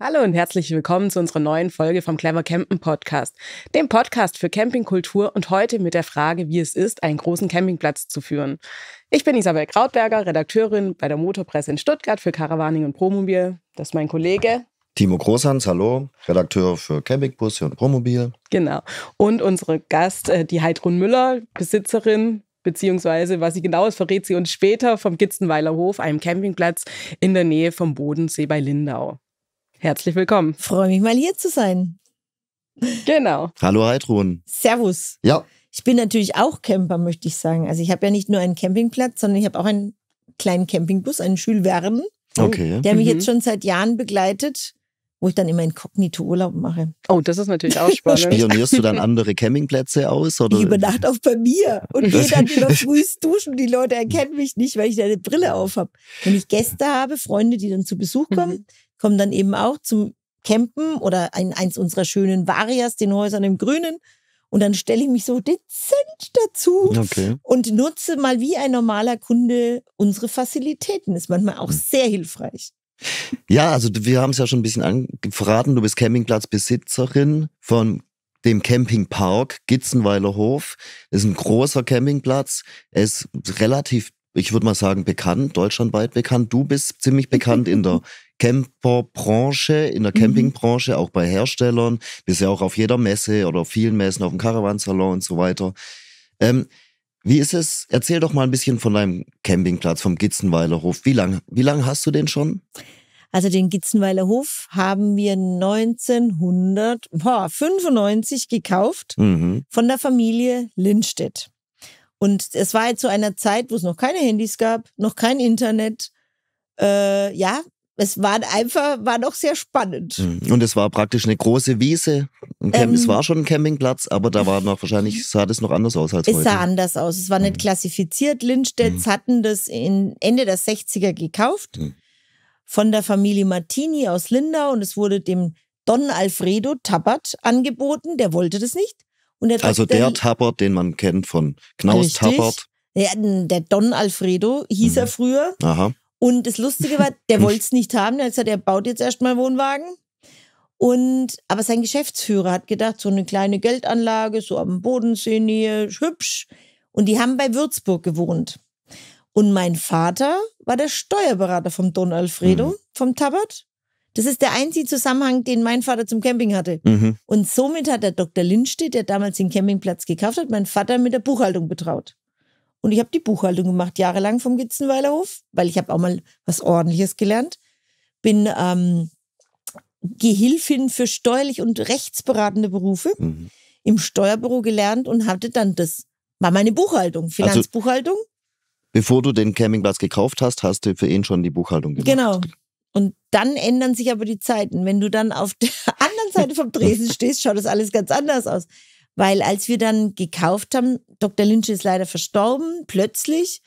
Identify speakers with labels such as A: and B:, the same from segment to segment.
A: Hallo und herzlich willkommen zu unserer neuen Folge vom Clever Campen Podcast, dem Podcast für Campingkultur und heute mit der Frage, wie es ist, einen großen Campingplatz zu führen. Ich bin Isabel Krautberger, Redakteurin bei der Motorpresse in Stuttgart für Caravaning und Promobil. Das ist mein Kollege
B: Timo Großhans, hallo, Redakteur für Campingbusse und Promobil.
A: Genau. Und unsere Gast, äh, die Heidrun Müller, Besitzerin beziehungsweise was sie genau ist, verrät sie uns später vom Gitzenweiler Hof, einem Campingplatz in der Nähe vom Bodensee bei Lindau. Herzlich willkommen.
C: Freue mich mal hier zu sein.
A: Genau.
B: Hallo Heidrun.
C: Servus.
B: Ja.
C: Ich bin natürlich auch Camper, möchte ich sagen. Also ich habe ja nicht nur einen Campingplatz, sondern ich habe auch einen kleinen Campingbus, einen Jules Verne,
B: Okay.
C: der mich
A: Mhm.
C: jetzt schon seit Jahren begleitet, wo ich dann immer inkognito Urlaub mache.
A: Oh, das ist natürlich auch spannend.
B: Spionierst du dann andere Campingplätze aus? Oder?
C: Ich übernachte auch bei mir und gehe dann immer frühst duschen. Die Leute erkennen mich nicht, weil ich da eine Brille auf habe. Wenn ich Gäste habe, Freunde, die dann zu Besuch kommen, kommen dann eben auch zum Campen oder ein, eins unserer schönen Varias, den Häusern im Grünen. Und dann stelle ich mich so dezent dazu
B: Okay.
C: und nutze mal wie ein normaler Kunde unsere Fazilitäten. Ist manchmal auch sehr hilfreich.
B: Ja, also wir haben es ja schon ein bisschen angefraten. Du bist Campingplatzbesitzerin von dem Campingpark Gitzenweiler Hof. Das ist ein großer Campingplatz. Er ist relativ, ich würde mal sagen, bekannt, deutschlandweit bekannt. Du bist ziemlich bekannt in der Camperbranche, in der
C: Mhm.
B: Campingbranche, auch bei Herstellern. Bist ja auch auf jeder Messe oder auf vielen Messen, auf dem Caravansalon und so weiter. Ähm, wie ist es? Erzähl doch mal ein bisschen von deinem Campingplatz, vom Gitzenweiler Hof. Wie lange wie lang hast du den schon?
C: Also den Gitzenweiler Hof haben wir 1995 gekauft
B: Mhm.
C: von der Familie Lindstedt. Und es war jetzt zu einer Zeit, wo es noch keine Handys gab, noch kein Internet. Äh, ja, es war einfach, war noch sehr spannend.
B: Mhm. Und es war praktisch eine große Wiese. Ein Camp, es
C: Ähm,
B: war schon ein Campingplatz, aber da war noch wahrscheinlich sah das noch anders aus als
C: Es
B: heute.
C: sah anders aus. Es war nicht
B: Mhm.
C: klassifiziert. Lindstedts hatten das in Ende der 60er gekauft
B: Mhm.
C: von der Familie Martini aus Lindau und es wurde dem Don Alfredo Tabbert angeboten. Der wollte das nicht. Und der
B: also der Tappert, den man kennt von Knaus
C: Richtig.
B: Tappert.
C: Ja, der Don Alfredo hieß
B: Mhm.
C: er früher.
B: Aha.
C: Und das Lustige war, der wollte es nicht haben. Der hat gesagt, er baut jetzt erstmal Wohnwagen. Und, aber sein Geschäftsführer hat gedacht, so eine kleine Geldanlage, so am Bodensee Nähe, hübsch. Und die haben bei Würzburg gewohnt. Und mein Vater war der Steuerberater vom Don Alfredo,
B: Mhm.
C: vom Tabbert. Das ist der einzige Zusammenhang, den mein Vater zum Camping hatte.
B: Mhm.
C: Und somit hat der Dr. Lindstedt, der damals den Campingplatz gekauft hat, meinen Vater mit der Buchhaltung betraut. Und ich habe die Buchhaltung gemacht, jahrelang vom Gitzenweiler Hof, weil ich habe auch mal was Ordentliches gelernt. Bin ähm, Gehilfin für steuerlich und rechtsberatende Berufe
B: Mhm.
C: im Steuerbüro gelernt und hatte dann das, war meine Buchhaltung, Finanzbuchhaltung.
B: Bevor du den Campingplatz gekauft hast, hast du für ihn schon die Buchhaltung gemacht.
C: Genau. Und dann ändern sich aber die Zeiten. Wenn du dann auf der anderen Seite vom Tresen stehst, schaut das alles ganz anders aus. Weil als wir dann gekauft haben, Dr. Lynch ist leider verstorben, plötzlich.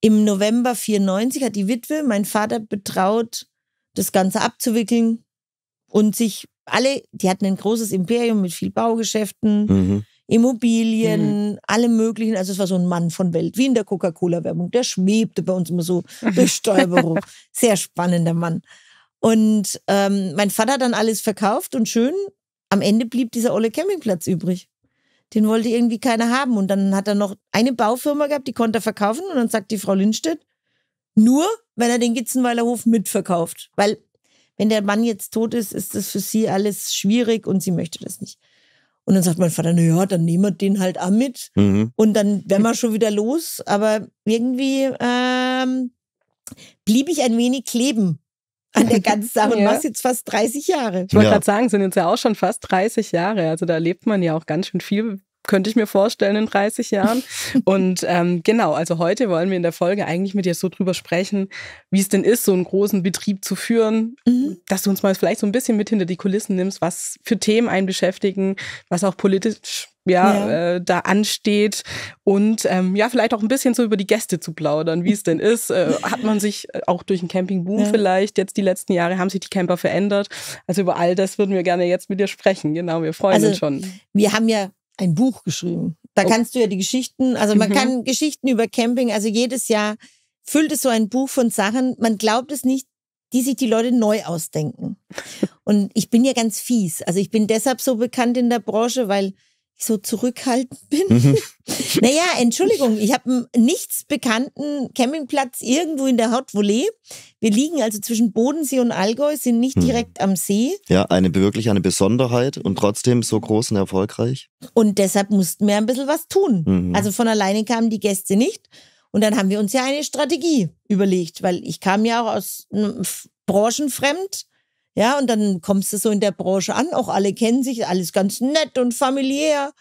C: Im November 94 hat die Witwe mein Vater betraut, das Ganze abzuwickeln und sich alle, die hatten ein großes Imperium mit viel Baugeschäften,
B: Mhm.
C: Immobilien, alle möglichen. Also es war so ein Mann von Welt, wie in der Coca-Cola-Werbung. Der schwebte bei uns immer so durch Steuerbüro. Sehr spannender Mann. Und ähm, mein Vater hat dann alles verkauft und schön. Am Ende blieb dieser olle Campingplatz übrig. Den wollte irgendwie keiner haben. Und dann hat er noch eine Baufirma gehabt, die konnte er verkaufen. Und dann sagt die Frau Lindstedt, nur wenn er den Gitzenweiler Hof mitverkauft. Weil wenn der Mann jetzt tot ist, ist das für sie alles schwierig und sie möchte das nicht. Und dann sagt mein Vater, na ja, dann nehmen wir den halt auch mit
B: Mhm.
C: und dann wären wir schon wieder los. Aber irgendwie ähm, blieb ich ein wenig kleben an der ganzen Sache und
A: Ja.
C: mach's jetzt fast 30 Jahre.
A: Ich wollte
B: Ja.
A: gerade sagen, sind jetzt ja auch schon fast 30 Jahre. Also da lebt man ja auch ganz schön viel, könnte ich mir vorstellen, in 30 Jahren. Und ähm, genau, also heute wollen wir in der Folge eigentlich mit dir so drüber sprechen, wie es denn ist, so einen großen Betrieb zu führen,
C: Mhm.
A: dass du uns mal vielleicht so ein bisschen mit hinter die Kulissen nimmst, was für Themen einen beschäftigen, was auch politisch ja,
C: Ja.
A: Äh, da ansteht und ähm, ja, vielleicht auch ein bisschen so über die Gäste zu plaudern, wie es denn ist. Äh, hat man sich äh, auch durch den Campingboom
C: Ja.
A: vielleicht jetzt die letzten Jahre, haben sich die Camper verändert? Also über all das würden wir gerne jetzt mit dir sprechen. Genau, wir freuen
C: Also,
A: uns schon.
C: Wir haben ja ein Buch geschrieben. Da
A: Oh.
C: kannst du ja die Geschichten, also man
A: Mhm.
C: kann Geschichten über Camping, also jedes Jahr füllt es so ein Buch von Sachen, man glaubt es nicht, die sich die Leute neu ausdenken. Und ich bin ja ganz fies. Also ich bin deshalb so bekannt in der Branche, weil so zurückhaltend bin.
B: Mhm.
C: naja, Entschuldigung, ich habe einen nichts bekannten Campingplatz irgendwo in der Haute Volée. Wir liegen also zwischen Bodensee und Allgäu, sind nicht
B: Mhm.
C: direkt am See.
B: Ja, eine wirklich eine Besonderheit und trotzdem so groß und erfolgreich.
C: Und deshalb mussten wir ein bisschen was tun.
B: Mhm.
C: Also von alleine kamen die Gäste nicht. Und dann haben wir uns ja eine Strategie überlegt, weil ich kam ja auch aus einem branchenfremd. Ja, und dann kommst du so in der Branche an, auch alle kennen sich, alles ganz nett und familiär.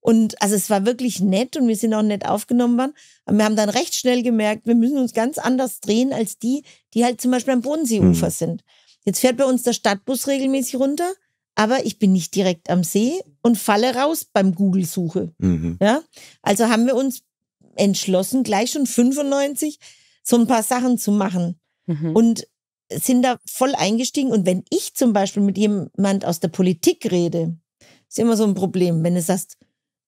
C: Und also es war wirklich nett und wir sind auch nett aufgenommen worden. Aber wir haben dann recht schnell gemerkt, wir müssen uns ganz anders drehen als die, die halt zum Beispiel am Bodenseeufer
B: Mhm.
C: sind. Jetzt fährt bei uns der Stadtbus regelmäßig runter, aber ich bin nicht direkt am See und falle raus beim Google-Suche.
B: Mhm.
C: Ja, also haben wir uns entschlossen, gleich schon 95 so ein paar Sachen zu machen
A: Mhm.
C: und sind da voll eingestiegen. Und wenn ich zum Beispiel mit jemand aus der Politik rede, ist immer so ein Problem. Wenn du sagst,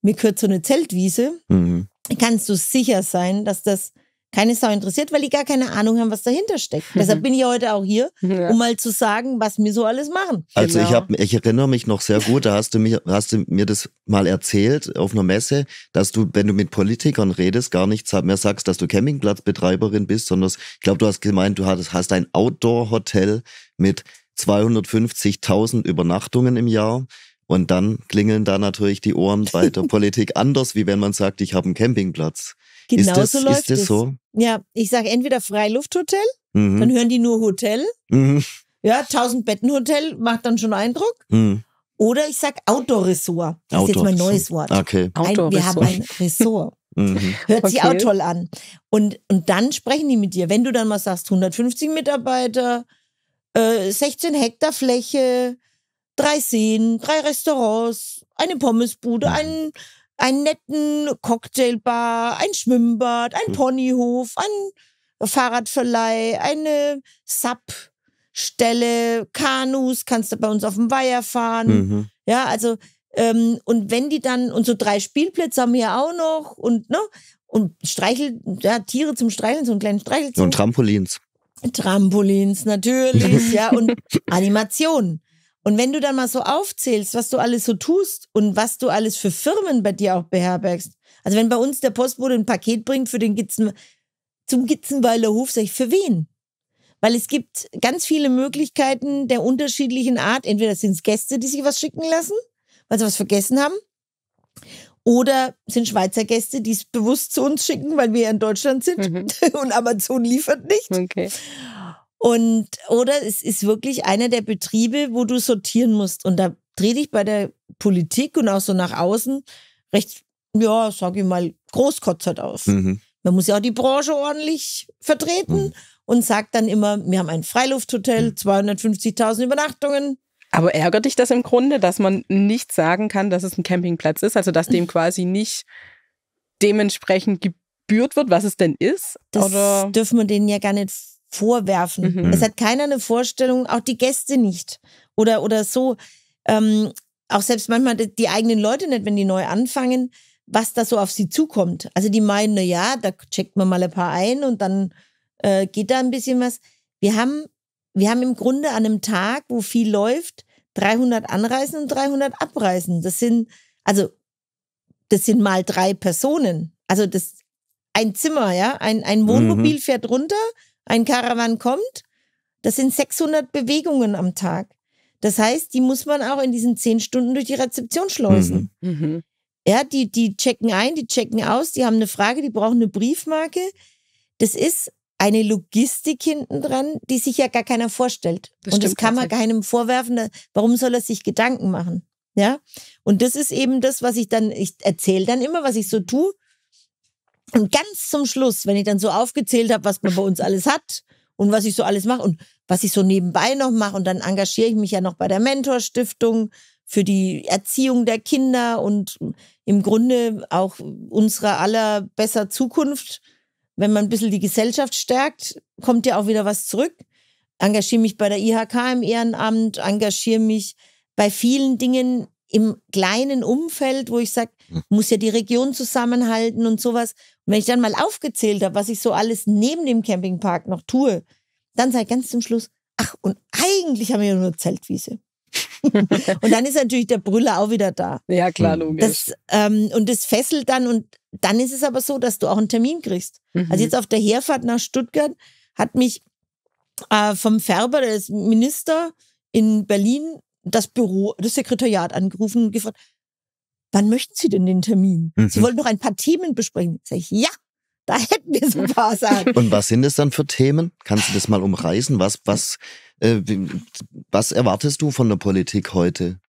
C: mir gehört so eine Zeltwiese,
B: Mhm.
C: kannst du sicher sein, dass das keine Sau interessiert, weil die gar keine Ahnung haben, was dahinter steckt. Deshalb bin ich heute auch hier,
A: ja.
C: um mal zu sagen, was wir so alles machen.
B: Also ich
A: Genau.
B: habe, ich erinnere mich noch sehr gut, da hast du mir, hast du mir das mal erzählt auf einer Messe, dass du, wenn du mit Politikern redest, gar nicht mehr sagst, dass du Campingplatzbetreiberin bist, sondern ich glaube, du hast gemeint, du hattest, hast ein Outdoor-Hotel mit 250.000 Übernachtungen im Jahr. Und dann klingeln da natürlich die Ohren bei der Politik anders, wie wenn man sagt, ich habe einen Campingplatz.
C: Genau
B: ist das,
C: so läuft
B: ist das
C: es.
B: so?
C: Ja, ich sage entweder Freilufthotel, dann
B: Mhm.
C: hören die nur Hotel.
B: Mhm.
C: Ja, 1000 Betten Hotel macht dann schon Eindruck.
B: Mhm.
C: Oder ich sag Outdoor-Ressort. Das ist jetzt mein neues Wort.
B: Okay.
C: Ein, wir haben ein Ressort.
B: Mhm.
C: Hört sich
A: Okay.
C: auch toll an. Und, und dann sprechen die mit dir. Wenn du dann mal sagst, 150 Mitarbeiter, äh, 16 Hektar Fläche, drei Seen, drei Restaurants, eine Pommesbude,
B: Mhm.
C: einen, einen netten Cocktailbar, ein Schwimmbad, ein
B: Mhm.
C: Ponyhof, ein Fahrradverleih, eine SAP-Stelle, Kanus, kannst du bei uns auf dem Weiher fahren.
B: Mhm.
C: Ja, also, ähm, und wenn die dann, und so drei Spielplätze haben wir ja auch noch und, ne, und Streichel, ja, Tiere zum Streicheln, so einen kleinen Streichelzoo.
B: Und Trampolins.
C: Trampolins natürlich, ja, und Animation. Und wenn du dann mal so aufzählst, was du alles so tust und was du alles für Firmen bei dir auch beherbergst. Also wenn bei uns der Postbote ein Paket bringt für den Gitzen, zum Gitzenweiler Hof, sag ich, für wen? Weil es gibt ganz viele Möglichkeiten der unterschiedlichen Art. Entweder sind es Gäste, die sich was schicken lassen, weil sie was vergessen haben. Oder sind Schweizer Gäste, die es bewusst zu uns schicken, weil wir ja in Deutschland sind
A: Mhm.
C: und Amazon liefert nicht.
A: Okay.
C: Und oder es ist wirklich einer der Betriebe, wo du sortieren musst. Und da dreh dich bei der Politik und auch so nach außen recht, ja, sag ich mal, großkotzert auf.
B: Mhm.
C: Man muss ja auch die Branche ordentlich vertreten
B: Mhm.
C: und sagt dann immer, wir haben ein Freilufthotel, 250.000 Übernachtungen.
A: Aber ärgert dich das im Grunde, dass man nicht sagen kann, dass es ein Campingplatz ist? Also, dass dem quasi nicht dementsprechend gebührt wird, was es denn ist?
C: Das
A: Oder?
C: dürfen wir denen ja gar nicht vorwerfen.
A: Mhm.
C: Es hat keiner eine Vorstellung, auch die Gäste nicht. Oder, oder so. Ähm, auch selbst manchmal die, die eigenen Leute nicht, wenn die neu anfangen, was da so auf sie zukommt. Also die meinen, na ja, da checkt man mal ein paar ein und dann äh, geht da ein bisschen was. Wir haben, wir haben im Grunde an einem Tag, wo viel läuft, 300 Anreisen und 300 Abreisen. Das sind, also, das sind mal drei Personen. Also das, ein Zimmer, ja, ein, ein Wohnmobil fährt runter, ein Karawan kommt. Das sind 600 Bewegungen am Tag. Das heißt, die muss man auch in diesen zehn Stunden durch die Rezeption schleusen.
A: Mhm.
C: Ja, die, die checken ein, die checken aus, die haben eine Frage, die brauchen eine Briefmarke. Das ist eine Logistik hinten dran, die sich ja gar keiner vorstellt.
A: Das
C: und das kann man keinem vorwerfen. Warum soll er sich Gedanken machen? Ja. Und das ist eben das, was ich dann, ich erzähle dann immer, was ich so tue. Und ganz zum Schluss, wenn ich dann so aufgezählt habe, was man bei uns alles hat und was ich so alles mache und was ich so nebenbei noch mache, und dann engagiere ich mich ja noch bei der Mentorstiftung für die Erziehung der Kinder und im Grunde auch unserer aller besser Zukunft. Wenn man ein bisschen die Gesellschaft stärkt, kommt ja auch wieder was zurück. Engagiere mich bei der IHK im Ehrenamt, engagiere mich bei vielen Dingen im kleinen Umfeld, wo ich sage, muss ja die Region zusammenhalten und sowas. Wenn ich dann mal aufgezählt habe, was ich so alles neben dem Campingpark noch tue, dann sage ich ganz zum Schluss, ach, und eigentlich haben wir ja nur Zeltwiese. und dann ist natürlich der Brüller auch wieder da.
A: Ja, klar, logisch.
C: Das, ähm, und das fesselt dann und dann ist es aber so, dass du auch einen Termin kriegst.
A: Mhm.
C: Also jetzt auf der Herfahrt nach Stuttgart hat mich äh, vom Färber, der ist Minister in Berlin, das Büro, das Sekretariat angerufen und gefragt, wann möchten Sie denn den Termin?
B: Mhm.
C: Sie wollten noch ein paar Themen besprechen. Sag ich, ja, da hätten wir so ein paar Sachen.
B: Und was sind es dann für Themen? Kannst du das mal umreißen? Was, was, äh, was erwartest du von der Politik heute?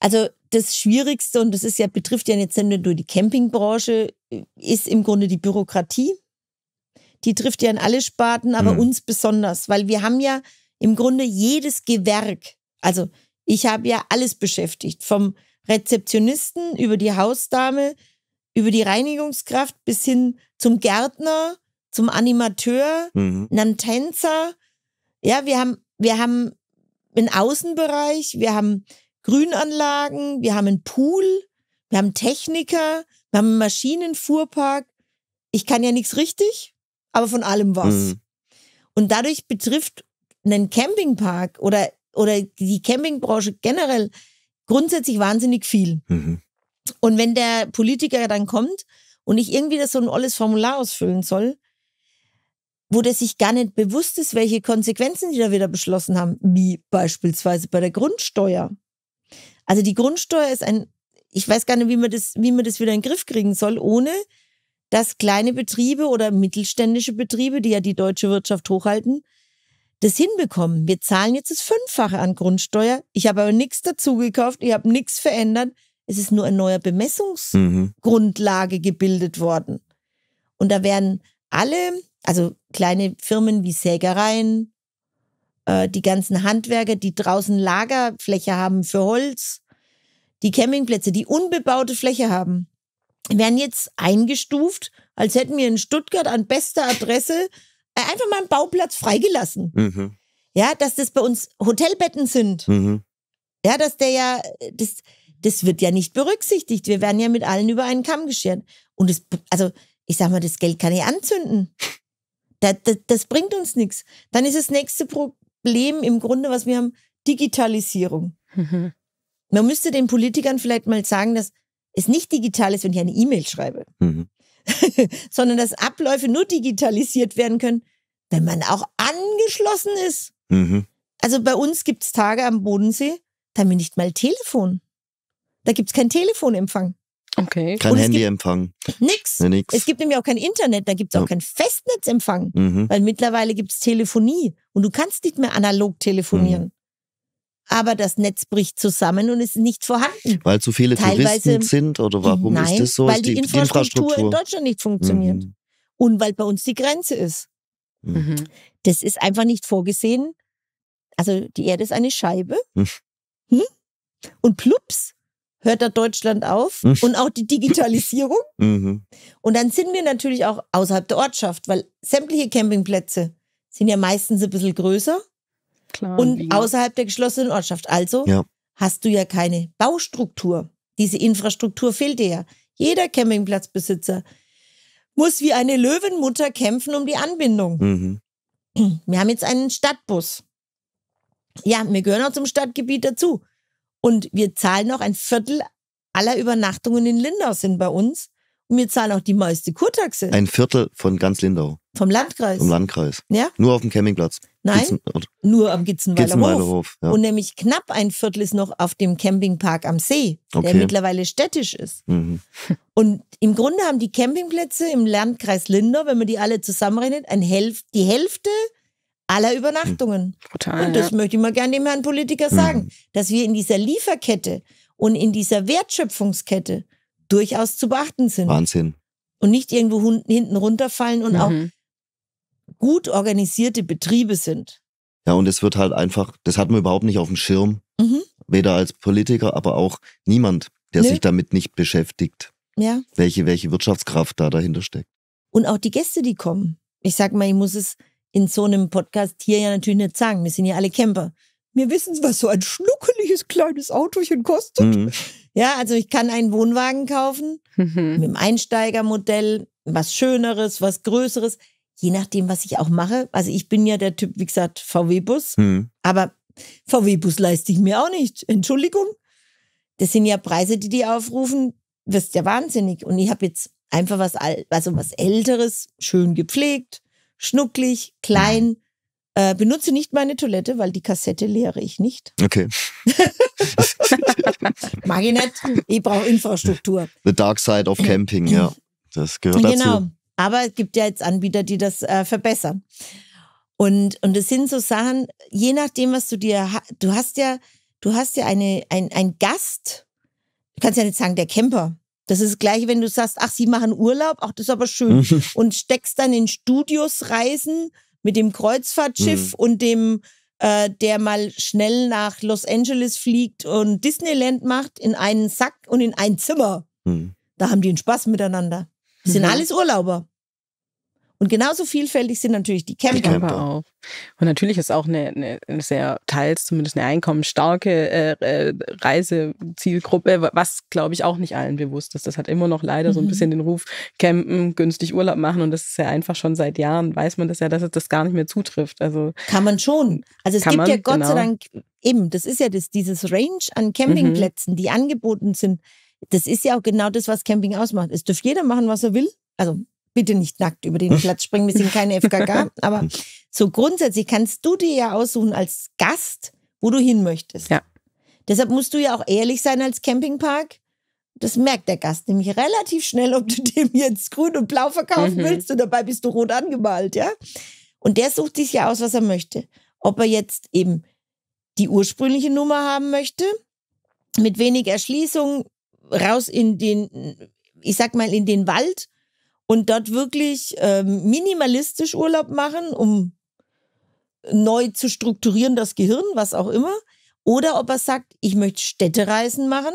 C: Also das Schwierigste, und das ist ja, betrifft ja jetzt nicht nur die Campingbranche, ist im Grunde die Bürokratie. Die trifft ja in alle Sparten, aber
B: Mhm.
C: uns besonders, weil wir haben ja im Grunde jedes Gewerk. Also ich habe ja alles beschäftigt, vom Rezeptionisten über die Hausdame, über die Reinigungskraft bis hin zum Gärtner, zum Animateur,
B: Mhm.
C: einen Tänzer. Ja, wir haben, wir haben einen Außenbereich, wir haben Grünanlagen, wir haben einen Pool, wir haben Techniker, wir haben einen Maschinenfuhrpark. Ich kann ja nichts richtig, aber von allem was.
B: Mhm.
C: Und dadurch betrifft einen Campingpark oder, oder die Campingbranche generell grundsätzlich wahnsinnig viel.
B: Mhm.
C: Und wenn der Politiker dann kommt und ich irgendwie das so ein olles Formular ausfüllen soll, wo der sich gar nicht bewusst ist, welche Konsequenzen die da wieder beschlossen haben, wie beispielsweise bei der Grundsteuer. Also die Grundsteuer ist ein, ich weiß gar nicht, wie man das, wie man das wieder in den Griff kriegen soll, ohne dass kleine Betriebe oder mittelständische Betriebe, die ja die deutsche Wirtschaft hochhalten, das hinbekommen. Wir zahlen jetzt das Fünffache an Grundsteuer. Ich habe aber nichts dazu gekauft, ich habe nichts verändert. Es ist nur ein neuer Bemessungsgrundlage
B: Mhm.
C: gebildet worden. Und da werden alle, also kleine Firmen wie Sägereien, äh, die ganzen Handwerker, die draußen Lagerfläche haben für Holz, die Campingplätze, die unbebaute Fläche haben, werden jetzt eingestuft, als hätten wir in Stuttgart an bester Adresse einfach mal einen Bauplatz freigelassen.
B: Mhm.
C: Ja, dass das bei uns Hotelbetten sind.
B: Mhm.
C: Ja, dass der ja, das, das wird ja nicht berücksichtigt. Wir werden ja mit allen über einen Kamm geschert. Und es, also, ich sag mal, das Geld kann ich anzünden. Das, das, das bringt uns nichts. Dann ist das nächste Problem im Grunde, was wir haben, Digitalisierung.
A: Mhm.
C: Man müsste den Politikern vielleicht mal sagen, dass es nicht digital ist, wenn ich eine E-Mail schreibe,
B: Mhm.
C: sondern dass Abläufe nur digitalisiert werden können, wenn man auch angeschlossen ist.
B: Mhm.
C: Also bei uns gibt's Tage am Bodensee, da haben wir nicht mal Telefon. Da gibt's keinen Telefonempfang.
A: Okay.
B: Kein
C: es
B: Handyempfang.
C: Nix.
B: Ne, nix.
C: Es gibt nämlich auch kein Internet, da gibt's auch
B: Ja.
C: keinen Festnetzempfang,
B: mhm.
C: weil mittlerweile gibt's Telefonie und du kannst nicht mehr analog telefonieren.
B: Mhm.
C: Aber das Netz bricht zusammen und ist nicht vorhanden.
B: Weil zu viele
C: Teilweise-
B: Touristen sind oder warum
C: Nein,
B: ist das so?
C: weil
B: Ist
C: die, Infrastruktur, in Deutschland nicht funktioniert.
B: Mhm.
C: Und weil bei uns die Grenze ist.
A: Mhm.
C: Das ist einfach nicht vorgesehen. Also die Erde ist eine Scheibe.
B: Hm.
C: Hm? Und plups, hört da Deutschland auf.
B: Hm.
C: Und auch die Digitalisierung.
B: Mhm.
C: Und dann sind wir natürlich auch außerhalb der Ortschaft, weil sämtliche Campingplätze sind ja meistens ein bisschen größer
A: Klar.
C: und
A: wie-
C: außerhalb der geschlossenen Ortschaft. Also
B: Ja.
C: hast du ja keine Baustruktur. Diese Infrastruktur fehlt dir ja. Jeder Campingplatzbesitzer muss wie eine Löwenmutter kämpfen um die Anbindung.
B: Mhm.
C: Wir haben jetzt einen Stadtbus. Ja, wir gehören auch zum Stadtgebiet dazu. Und wir zahlen auch ein Viertel aller Übernachtungen in Lindau sind bei uns. Und wir zahlen auch die meiste Kurtaxe
B: Ein Viertel von ganz Lindau,
C: vom Landkreis.
B: im Landkreis.
C: Ja?
B: Nur auf dem Campingplatz.
C: Nein,
B: Gitzen-
C: nur am Gitzenweiler
B: Gitzenweiler
C: Hof.
B: Hof. Ja.
C: Und nämlich knapp ein Viertel ist noch auf dem Campingpark am See, der
B: Okay.
C: mittlerweile städtisch ist.
B: Mhm.
C: Und im Grunde haben die Campingplätze im Landkreis Lindau, wenn man die alle zusammenrechnet, ein Hälf die Hälfte aller Übernachtungen.
A: Brutal.
C: Und das
A: ja.
C: möchte ich mal gerne dem Herrn Politiker sagen, dass wir in dieser Lieferkette und in dieser Wertschöpfungskette durchaus zu beachten sind
B: Wahnsinn.
C: und nicht irgendwo hinten runterfallen und auch
A: Mhm.
C: gut organisierte Betriebe sind.
B: Ja, und es wird halt einfach, das hat man überhaupt nicht auf dem Schirm.
C: Mhm.
B: Weder als Politiker, aber auch niemand, der
C: Nö.
B: sich damit nicht beschäftigt,
C: Ja.
B: welche, welche Wirtschaftskraft da dahinter steckt.
C: Und auch die Gäste, die kommen. Ich sag mal, ich muss es in so einem Podcast hier ja natürlich nicht sagen. Wir sind ja alle Camper. Wir wissen, was so ein schnuckeliges kleines Autochen kostet.
B: Mhm.
C: Ja, also ich kann einen Wohnwagen kaufen
A: Mhm.
C: mit dem Einsteigermodell, was Schöneres, was Größeres. je nachdem, was ich auch mache. Also ich bin ja der Typ, wie gesagt, VW-Bus,
B: Hm.
C: aber VW-Bus leiste ich mir auch nicht. Entschuldigung. Das sind ja Preise, die die aufrufen. Wirst ja wahnsinnig. Und ich habe jetzt einfach was, al- also was Älteres, schön gepflegt, schnucklig, klein. Äh, benutze nicht meine Toilette, weil die Kassette leere ich nicht.
B: Okay.
C: Mag ich nicht. Ich brauche Infrastruktur.
B: The Dark Side of Camping, ja. Das gehört dazu.
C: Genau. Aber es gibt ja jetzt Anbieter, die das äh, verbessern. Und, und es sind so Sachen, je nachdem, was du dir, du hast ja, du hast ja eine, ein, ein Gast, du kannst ja nicht sagen, der Camper. Das ist gleich, wenn du sagst, ach, sie machen Urlaub, ach, das ist aber schön. Und steckst dann in Studios Reisen mit dem Kreuzfahrtschiff
B: Mhm.
C: und dem, äh, der mal schnell nach Los Angeles fliegt und Disneyland macht, in einen Sack und in ein Zimmer.
B: Hm.
C: Da haben die einen Spaß miteinander. Das sind
A: Mhm.
C: alles Urlauber. Und genauso vielfältig sind natürlich die Camper.
B: Camper.
A: Aber auch. Und natürlich ist auch eine, eine, eine sehr, teils zumindest eine einkommensstarke äh, äh, Reisezielgruppe, was glaube ich auch nicht allen bewusst ist. Das hat immer noch leider so ein
C: Mhm.
A: bisschen den Ruf, campen, günstig Urlaub machen und das ist ja einfach schon seit Jahren, weiß man das ja, dass es das gar nicht mehr zutrifft. Also
C: Kann man schon. Also es gibt
A: man,
C: ja Gott sei
A: genau.
C: Dank, eben, das ist ja das, dieses Range an Campingplätzen, die angeboten sind. Das ist ja auch genau das, was Camping ausmacht. Es dürft jeder machen, was er will. Also bitte nicht nackt über den Platz springen, wir sind keine FKK. Aber so grundsätzlich kannst du dir ja aussuchen als Gast, wo du hin möchtest.
A: Ja.
C: Deshalb musst du ja auch ehrlich sein als Campingpark. Das merkt der Gast nämlich relativ schnell, ob du dem jetzt grün und blau verkaufen
A: Mhm.
C: willst und dabei bist du rot angemalt, ja? Und der sucht sich ja aus, was er möchte. Ob er jetzt eben die ursprüngliche Nummer haben möchte, mit wenig Erschließung, raus in den, ich sag mal, in den Wald und dort wirklich ähm, minimalistisch Urlaub machen, um neu zu strukturieren, das Gehirn, was auch immer. Oder ob er sagt, ich möchte Städtereisen machen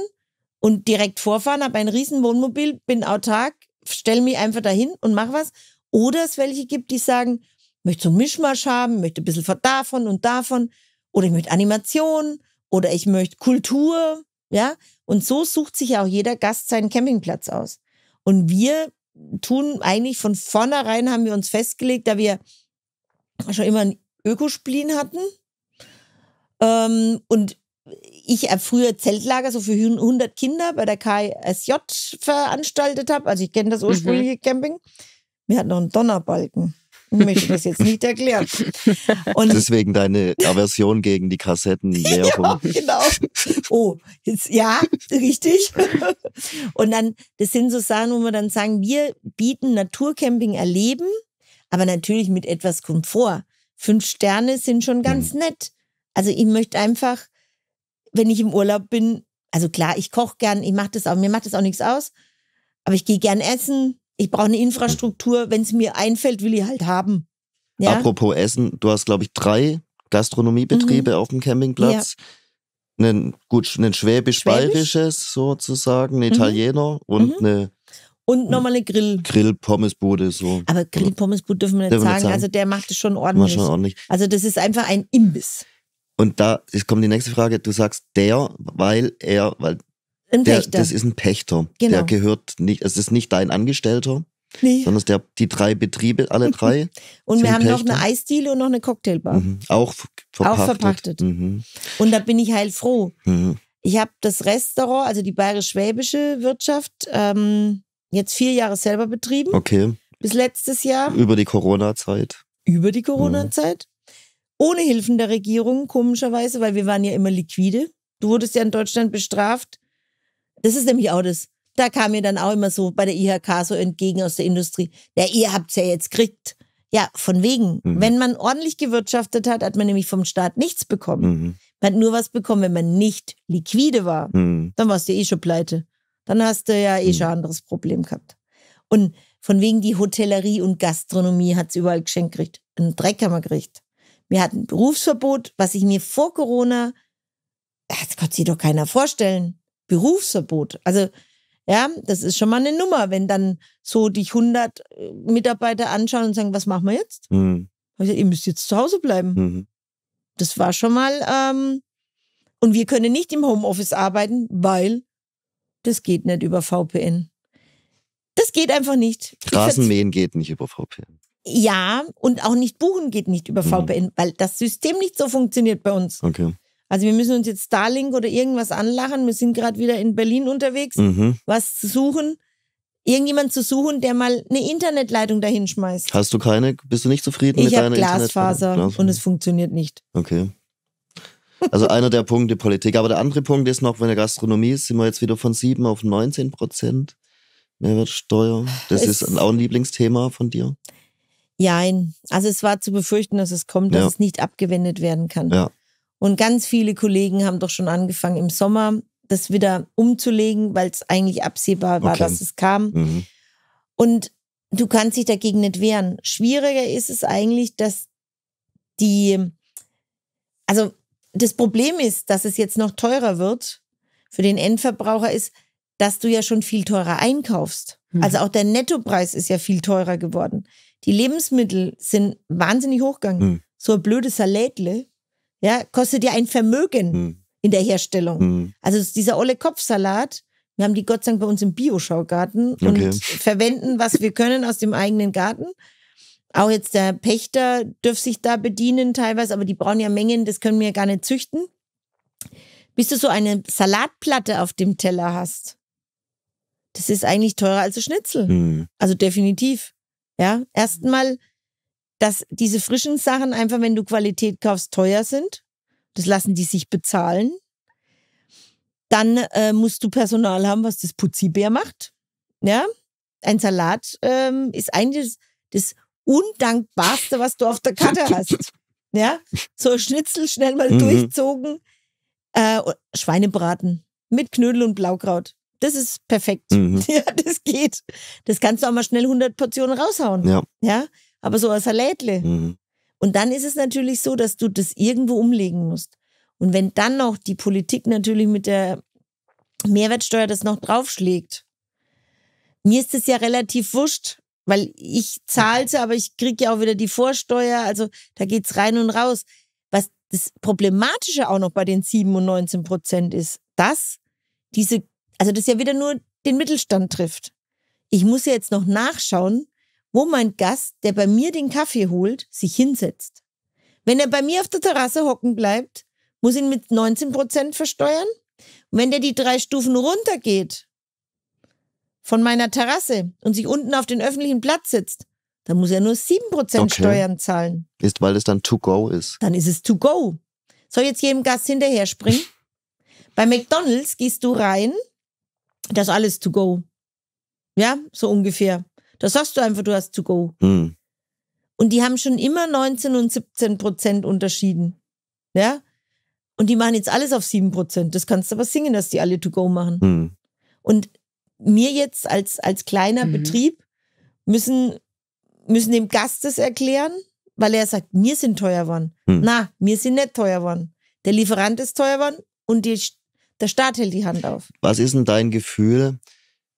C: und direkt vorfahren, habe ein riesen Wohnmobil, bin autark, stell mich einfach dahin und mach was. Oder es welche gibt, die sagen, ich möchte so einen Mischmasch haben, möchte ein bisschen von davon und davon. Oder ich möchte Animation oder ich möchte Kultur. Ja, und so sucht sich ja auch jeder Gast seinen Campingplatz aus. Und wir tun eigentlich von vornherein, haben wir uns festgelegt, da wir schon immer einen Ökospleen hatten. Ähm, und ich äh, früher Zeltlager so für 100 Kinder bei der KSJ veranstaltet habe. Also ich kenne das ursprüngliche Camping. Wir hatten noch einen Donnerbalken. Ich möchte das jetzt nicht erklären. Und
B: Deswegen deine Aversion gegen die Kassettenwerbung.
C: ja, genau. Oh, jetzt, ja, richtig. Und dann, das sind so Sachen, wo wir dann sagen, wir bieten Naturcamping erleben, aber natürlich mit etwas Komfort. Fünf Sterne sind schon ganz nett. Also ich möchte einfach, wenn ich im Urlaub bin, also klar, ich koche gern, ich mache das auch, mir macht das auch nichts aus, aber ich gehe gern essen. Ich brauche eine Infrastruktur. Wenn es mir einfällt, will ich halt haben. Ja?
B: Apropos Essen, du hast, glaube ich, drei Gastronomiebetriebe
C: Mhm.
B: auf dem Campingplatz. Einen, gut, einen schwäbisch-bayerisches sozusagen, einen
C: Mhm.
B: Italiener und
C: Mhm.
B: eine
C: Und nochmal eine Grill.
B: Grill-Pommesbude. So.
C: Aber Grillpommesbude dürfen wir nicht
B: Dürfen
C: sagen.
B: nicht sagen.
C: Also der macht es schon ordentlich.
B: schon ordentlich.
C: Also das ist einfach ein Imbiss.
B: Und da kommt die nächste Frage. Du sagst der, weil er, weil
C: Ein
B: der,
C: Pächter.
B: das ist ein Pächter.
C: Genau.
B: Der gehört nicht, es ist nicht dein Angestellter,
C: Nee.
B: sondern es der, die drei Betriebe, alle drei,
C: Und wir haben noch
B: Pächter.
C: eine Eisdiele und noch eine Cocktailbar.
B: mhm. auch verpachtet.
C: verpachtet.
B: Mhm.
C: Und da bin ich heilfroh.
B: Mhm.
C: Ich habe das Restaurant, also die bayerisch-schwäbische Wirtschaft, ähm, jetzt vier Jahre selber betrieben,
B: Okay,
C: bis letztes Jahr,
B: über die Corona-Zeit.
C: über die Corona-Zeit. Ohne Hilfen der Regierung, komischerweise, weil wir waren ja immer liquide. Du wurdest ja in Deutschland bestraft. Das ist nämlich auch das. Da kam mir dann auch immer so bei der IHK so entgegen aus der Industrie. Ja, ihr habt's ja jetzt kriegt. Ja, von wegen.
B: Mhm.
C: Wenn man ordentlich gewirtschaftet hat, hat man nämlich vom Staat nichts bekommen.
B: Mhm.
C: Man hat nur was bekommen, wenn man nicht liquide war.
B: Mhm.
C: Dann warst du eh schon pleite. Dann hast du ja eh
B: Mhm.
C: schon ein anderes Problem gehabt. Und von wegen die Hotellerie und Gastronomie hat's überall geschenkt gekriegt. Einen Dreck haben wir gekriegt. Wir hatten Berufsverbot, was ich mir vor Corona, das konnte sich doch keiner vorstellen. Berufsverbot. Also, ja, das ist schon mal eine Nummer, wenn dann so dich 100 äh, Mitarbeiter anschauen und sagen, was machen wir jetzt?
B: Mhm.
C: Ich gesagt, ihr müsst jetzt zu Hause bleiben.
B: Mhm.
C: Das war schon mal, ähm, und wir können nicht im Homeoffice arbeiten, weil das geht nicht über VPN. Das geht einfach nicht. Ich
B: Rasenmähen geht nicht über VPN.
C: Ja, und auch nicht buchen geht nicht über
B: Mhm.
C: VPN, weil das System nicht so funktioniert bei uns.
B: Okay.
C: Also wir müssen uns jetzt Starlink oder irgendwas anlachen. Wir sind gerade wieder in Berlin unterwegs,
B: Mhm.
C: was zu suchen. Irgendjemand zu suchen, der mal eine Internetleitung dahin schmeißt.
B: Hast du keine, bist du nicht zufrieden
C: Ich
B: mit deiner
C: Glasfaser
B: Internetverbindung?
C: und es funktioniert nicht.
B: Okay. Also einer der Punkte Politik. Aber der andere Punkt ist noch, wenn der Gastronomie ist, sind wir jetzt wieder von 7 auf 19 Prozent Mehrwertsteuer. Das
C: Es-
B: ist auch ein Lieblingsthema von dir.
C: Jein. Also es war zu befürchten, dass es kommt, dass
B: Ja.
C: es nicht abgewendet werden kann.
B: Ja.
C: Und ganz viele Kollegen haben doch schon angefangen im Sommer das wieder umzulegen, weil es eigentlich absehbar war,
B: Okay.
C: dass es kam.
B: Mhm.
C: Und du kannst dich dagegen nicht wehren. Schwieriger ist es eigentlich, dass die, also das Problem ist, dass es jetzt noch teurer wird für den Endverbraucher ist, dass du ja schon viel teurer einkaufst.
A: Mhm.
C: Also auch der Nettopreis ist ja viel teurer geworden. Die Lebensmittel sind wahnsinnig hochgegangen.
B: Mhm.
C: So ein blödes Salätle, ja, kostet ja ein Vermögen
B: Mhm.
C: in der Herstellung.
B: Mhm.
C: Also dieser olle Kopfsalat, wir haben die Gott sei Dank bei uns im Bioschaugarten
B: Okay.
C: und verwenden, was wir können aus dem eigenen Garten. Auch jetzt der Pächter dürfte sich da bedienen teilweise, aber die brauchen ja Mengen, das können wir ja gar nicht züchten. Bis du so eine Salatplatte auf dem Teller hast, das ist eigentlich teurer als ein Schnitzel.
B: Mhm.
C: Also definitiv. Ja, erstmal, dass diese frischen Sachen einfach, wenn du Qualität kaufst, teuer sind. Das lassen die sich bezahlen. Dann äh, musst du Personal haben, was das Putzibär macht. Ja, ein Salat ähm, ist eigentlich das, undankbarste, was du auf der Karte hast. Ja, so ein Schnitzel schnell mal
B: Mhm.
C: durchzogen. Äh, Schweinebraten mit Knödel und Blaukraut. Das ist perfekt.
B: Mhm.
C: Ja, das geht. Das kannst du auch mal schnell 100 Portionen raushauen.
B: Ja.
C: Ja, aber so ein Salätle.
B: Mhm.
C: Und dann ist es natürlich so, dass du das irgendwo umlegen musst. Und wenn dann noch die Politik natürlich mit der Mehrwertsteuer das noch draufschlägt, mir ist es ja relativ wurscht, weil ich zahle sie, aber ich kriege ja auch wieder die Vorsteuer, also da geht's rein und raus. Was das Problematische auch noch bei den 7 und 19 Prozent ist, dass diese, also das ja wieder nur den Mittelstand trifft. Ich muss ja jetzt noch nachschauen, wo mein Gast, der bei mir den Kaffee holt, sich hinsetzt. Wenn er bei mir auf der Terrasse hocken bleibt, muss ihn mit 19 Prozent versteuern. Und wenn der die drei Stufen runtergeht von meiner Terrasse und sich unten auf den öffentlichen Platz sitzt, dann muss er nur 7 Prozent
B: Okay.
C: Steuern zahlen.
B: Ist, weil es dann to go ist.
C: Dann ist es to go. Soll jetzt jedem Gast hinterher springen? Bei McDonalds gehst du rein, das ist alles to go. Ja, so ungefähr. Da sagst du einfach, du hast to go.
B: Mhm.
C: Und die haben schon immer 19 und 17 Prozent unterschieden. Ja? Und die machen jetzt alles auf 7 Prozent. Das kannst du aber singen, dass die alle to go machen.
B: Mhm.
C: Und mir jetzt als, als kleiner
A: Mhm.
C: Betrieb müssen, müssen dem Gast das erklären, weil er sagt, mir sind teuer geworden.
B: Mhm.
C: Na, mir sind nicht teuer geworden. Der Lieferant ist teuer geworden und die, der Staat hält die Hand auf.
B: Was ist denn dein Gefühl,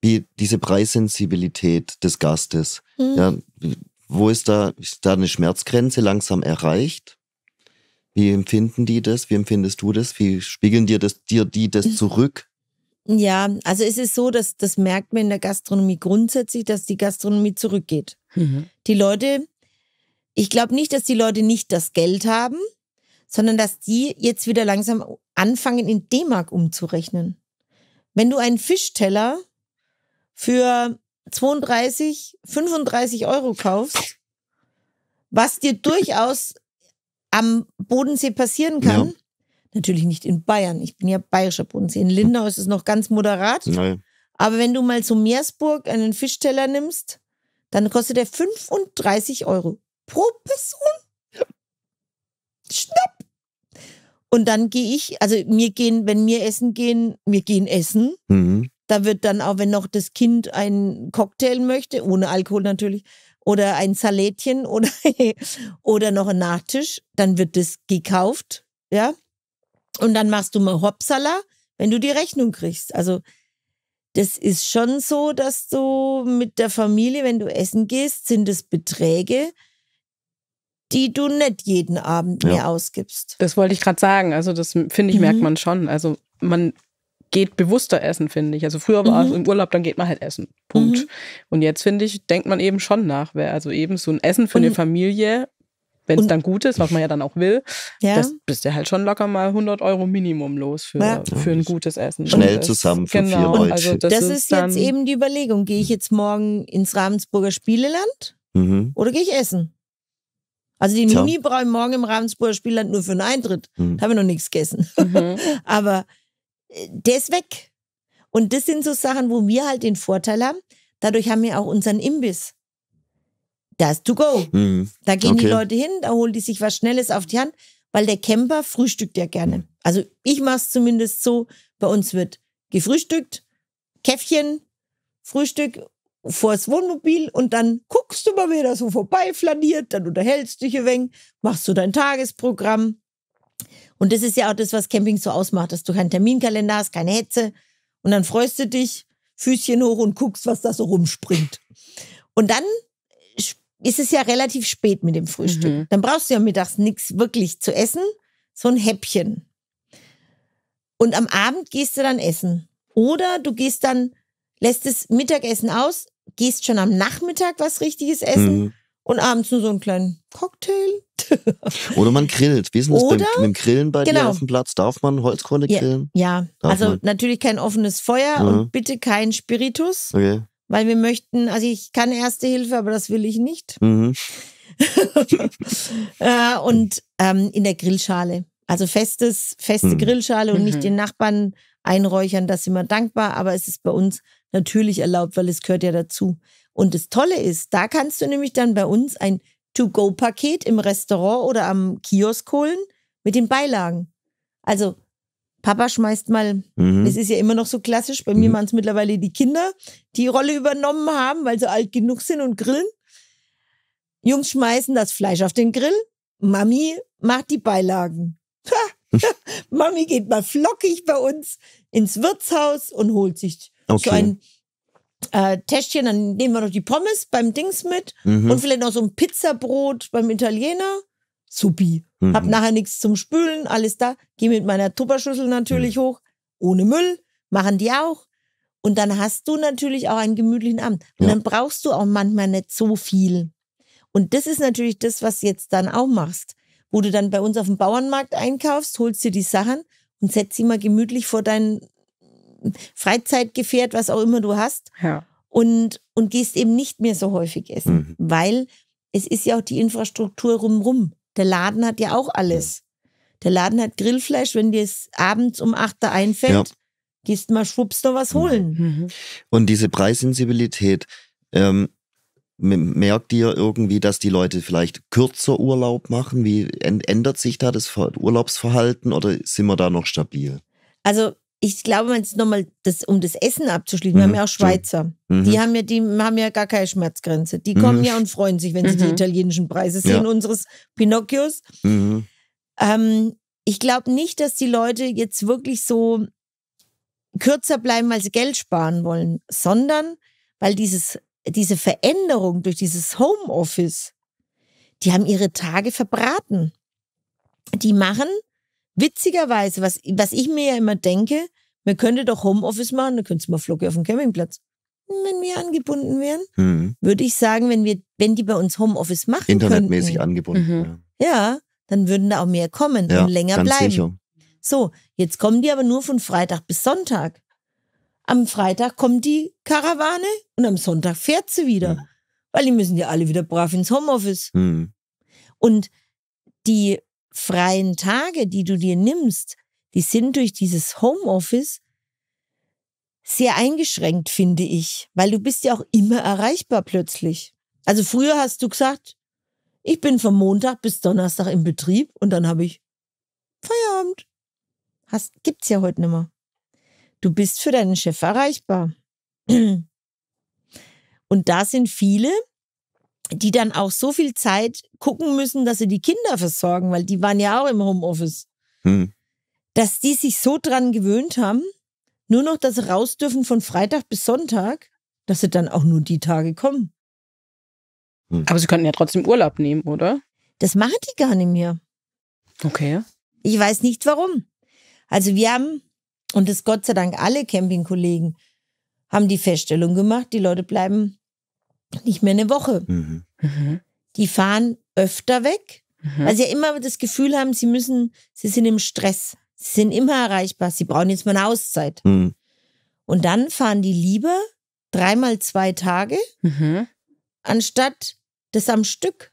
B: wie diese Preissensibilität des Gastes?
C: Hm.
B: Ja, wo ist da, ist da eine Schmerzgrenze langsam erreicht? Wie empfinden die das? Wie empfindest du das? Wie spiegeln dir das, dir die das zurück?
C: Ja, also es ist so, dass das merkt man in der Gastronomie grundsätzlich, dass die Gastronomie zurückgeht.
A: Mhm.
C: Die Leute, ich glaube nicht, dass die Leute nicht das Geld haben, sondern dass die jetzt wieder langsam anfangen, in D-Mark umzurechnen. Wenn du einen Fischteller für 32, 35 Euro kaufst, was dir durchaus am Bodensee passieren kann,
B: Ja.
C: natürlich nicht in Bayern, ich bin ja bayerischer Bodensee, in Lindau ist es noch ganz moderat,
B: Nein.
C: aber wenn du mal so Meersburg einen Fischteller nimmst, dann kostet der 35 Euro pro Person. Schnapp. Und dann gehe ich, also mir gehen, wenn wir essen gehen, wir gehen essen.
B: Mhm.
C: Da wird dann auch, wenn noch das Kind einen Cocktail möchte, ohne Alkohol natürlich, oder ein Salätchen oder, oder noch ein Nachtisch, dann wird das gekauft, ja. Und dann machst du mal Hopsala, wenn du die Rechnung kriegst. Also das ist schon so, dass du mit der Familie, wenn du essen gehst, sind es Beträge, die du nicht jeden Abend
B: Ja.
C: mehr ausgibst.
A: Das wollte ich gerade sagen. Also, das finde ich,
C: Mhm.
A: merkt man schon. Also, man geht bewusster essen, finde ich. Also früher war
C: Mhm.
A: es im Urlaub, dann geht man halt essen. Punkt.
C: Mhm.
A: Und jetzt finde ich, denkt man eben schon nach. wer- Also eben so ein Essen für eine
C: Und-
A: Familie, wenn es dann gut ist, was man ja dann auch will,
C: Ja.
A: das bist du halt schon locker mal 100 Euro Minimum los für,
C: Ja.
A: für ein gutes Essen.
B: Schnell
A: das-
B: zusammen für vier
A: genau,
B: Leute.
A: Also das,
C: das,
A: ist,
C: ist
A: dann,
C: jetzt eben die Überlegung. Gehe ich jetzt morgen ins Ravensburger Spieleland
B: Mhm.
C: oder gehe ich essen? Also die
B: Tja.
C: Mini brauche ich morgen im Ravensburger Spielland nur für einen Eintritt.
B: Mhm.
C: Da habe ich noch nichts gegessen.
A: Mhm.
C: Aber der ist weg. Und das sind so Sachen, wo wir halt den Vorteil haben. Dadurch haben wir auch unseren Imbiss. Da ist to go.
B: Mhm.
C: Da gehen die
B: Okay.
C: Leute hin, da holen die sich was Schnelles auf die Hand, weil der Camper frühstückt ja gerne. Also ich mache es zumindest so, bei uns wird gefrühstückt, Käffchen, Frühstück vors Wohnmobil und dann guckst du mal, wer da so vorbei flaniert, dann unterhältst du dich ein wenig, machst du dein Tagesprogramm. Und das ist ja auch das, was Camping so ausmacht, dass du keinen Terminkalender hast, keine Hetze und dann freust du dich, Füßchen hoch und guckst, was da so rumspringt. Und dann ist es ja relativ spät mit dem Frühstück.
A: Mhm.
C: Dann brauchst du ja mittags nichts wirklich zu essen, so ein Häppchen. Und am Abend gehst du dann essen. Oder du gehst dann, lässt das Mittagessen aus, gehst schon am Nachmittag was richtiges essen
B: Mhm.
C: Und abends nur so einen kleinen Cocktail.
B: Oder man grillt. Wie ist denn das beim,
C: Oder-
B: mit dem Grillen bei dir
C: Genau.
B: auf dem Platz? Darf man Holzkohle
C: Ja.
B: grillen?
C: Ja,
B: Darf
C: also
B: man.
C: natürlich kein offenes Feuer
B: Mhm.
C: und bitte kein Spiritus,
B: Okay.
C: weil wir möchten, also ich kann Erste Hilfe, aber das will ich nicht.
B: Mhm.
C: äh, und ähm, in der Grillschale. Also festes, feste
B: Mhm.
C: Grillschale und nicht
A: Mhm.
C: den Nachbarn einräuchern, da sind wir dankbar, aber es ist bei uns natürlich erlaubt, weil es gehört ja dazu. Und das Tolle ist, da kannst du nämlich dann bei uns ein To-Go-Paket im Restaurant oder am Kiosk holen mit den Beilagen. Also Papa schmeißt mal
B: Mhm.
C: es ist ja immer noch so klassisch. Bei mir
B: Mhm.
C: machen es mittlerweile die Kinder, die Rolle übernommen haben, weil sie alt genug sind und grillen. Jungs schmeißen das Fleisch auf den Grill. Mami macht die Beilagen. Mami geht mal flockig bei uns ins Wirtshaus und holt sich
B: Okay.
C: so ein äh, Täschchen. Dann nehmen wir noch die Pommes beim Dings mit
B: Mhm.
C: und vielleicht noch so ein Pizzabrot beim Italiener. Supi.
B: Mhm.
C: Hab nachher nichts zum Spülen, alles da. Geh mit meiner Tupperschüssel
B: Mhm.
C: natürlich hoch. Ohne Müll. Machen die auch. Und dann hast du natürlich auch einen gemütlichen Abend. Und
B: Ja.
C: dann brauchst du auch manchmal nicht so viel. Und das ist natürlich das, was du jetzt dann auch machst. Wo du dann bei uns auf dem Bauernmarkt einkaufst, holst dir die Sachen und setzt sie mal gemütlich vor dein Freizeitgefährt, was auch immer du hast
A: Ja.
C: und, und gehst eben nicht mehr so häufig essen,
B: Mhm.
C: weil es ist ja auch die Infrastruktur rumrum. Der Laden hat ja auch alles. Der Laden hat Grillfleisch, wenn dir es abends um 8 Uhr einfällt,
B: Ja.
C: gehst mal schwupps noch was holen.
A: Mhm.
B: Und diese Preissensibilität, ähm, merkt ihr irgendwie, dass die Leute vielleicht kürzer Urlaub machen? Wie änd- ändert sich da das Ver- Urlaubsverhalten oder sind wir da noch stabil?
C: Also ich glaube, wenn es nochmal, das, um das Essen abzuschließen, wir
B: Mhm,
C: haben ja auch Schweizer.
B: Mhm.
C: Die haben ja, die haben ja gar keine Schmerzgrenze. Die kommen
B: Mhm.
C: ja und freuen sich, wenn sie die
A: Mhm.
C: italienischen Preise sehen,
B: Ja.
C: unseres Pinocchios.
B: Mhm.
C: Ähm, ich glaube nicht, dass die Leute jetzt wirklich so kürzer bleiben, weil sie Geld sparen wollen, sondern weil dieses, diese Veränderung durch dieses Homeoffice, die haben ihre Tage verbraten. Die machen witzigerweise, was, was ich mir ja immer denke, man könnte doch Homeoffice machen, dann könntest du mal Flocke auf dem Campingplatz. Wenn wir angebunden wären,
B: Mhm.
C: würde ich sagen, wenn wir, wenn die bei uns Homeoffice machen
B: Internetmäßig
C: könnten,
B: angebunden.
C: ja, dann würden da auch mehr kommen
B: Ja,
C: und länger
B: ganz
C: bleiben.
B: sicher.
C: So, jetzt kommen die aber nur von Freitag bis Sonntag. Am Freitag kommt die Karawane und am Sonntag fährt sie wieder.
B: Ja.
C: Weil die müssen ja alle wieder brav ins Homeoffice.
B: Mhm.
C: Und die freien Tage, die du dir nimmst, die sind durch dieses Homeoffice sehr eingeschränkt, finde ich. Weil du bist ja auch immer erreichbar plötzlich. Also früher hast du gesagt, ich bin vom Montag bis Donnerstag im Betrieb und dann habe ich Feierabend. Hast, gibt's ja heute nicht mehr. Du bist für deinen Chef erreichbar. Und da sind viele, die dann auch so viel Zeit gucken müssen, dass sie die Kinder versorgen, weil die waren ja auch im Homeoffice,
B: Mhm.
C: dass die sich so dran gewöhnt haben, nur noch, dass sie raus dürfen von Freitag bis Sonntag, dass sie dann auch nur die Tage kommen.
A: Aber sie könnten ja trotzdem Urlaub nehmen, oder?
C: Das machen die gar nicht mehr.
A: Okay.
C: Ich weiß nicht warum. Also wir haben Und das Gott sei Dank alle Campingkollegen haben die Feststellung gemacht, die Leute bleiben nicht mehr eine Woche.
B: Mhm.
A: Mhm.
C: Die fahren öfter weg,
A: Mhm.
C: weil sie ja immer das Gefühl haben, sie müssen, sie sind im Stress. Sie sind immer erreichbar. Sie brauchen jetzt mal eine Auszeit.
B: Mhm.
C: Und dann fahren die lieber dreimal zwei Tage,
A: Mhm.
C: anstatt das am Stück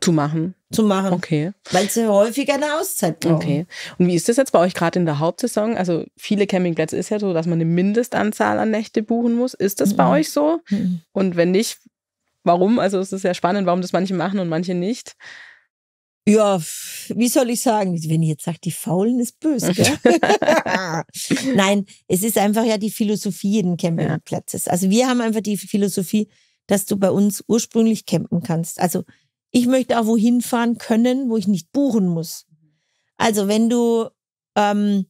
A: Zu machen.
C: Zu machen,
A: Okay.
C: weil sie häufiger eine Auszeit brauchen.
A: Okay. Und wie ist das jetzt bei euch gerade in der Hauptsaison? Also viele Campingplätze ist ja so, dass man eine Mindestanzahl an Nächte buchen muss. Ist das bei
C: Mhm.
A: euch so?
C: Mhm.
A: Und wenn nicht, warum? Also es ist ja spannend, warum das manche machen und manche nicht.
C: Ja, wie soll ich sagen? Wenn ich jetzt sage, die Faulen ist böse, gell? Nein, es ist einfach ja die Philosophie jeden Campingplatzes. Also wir haben einfach die Philosophie, dass du bei uns ursprünglich campen kannst. Also ich möchte auch wohin fahren können, wo ich nicht buchen muss. Also wenn du ähm,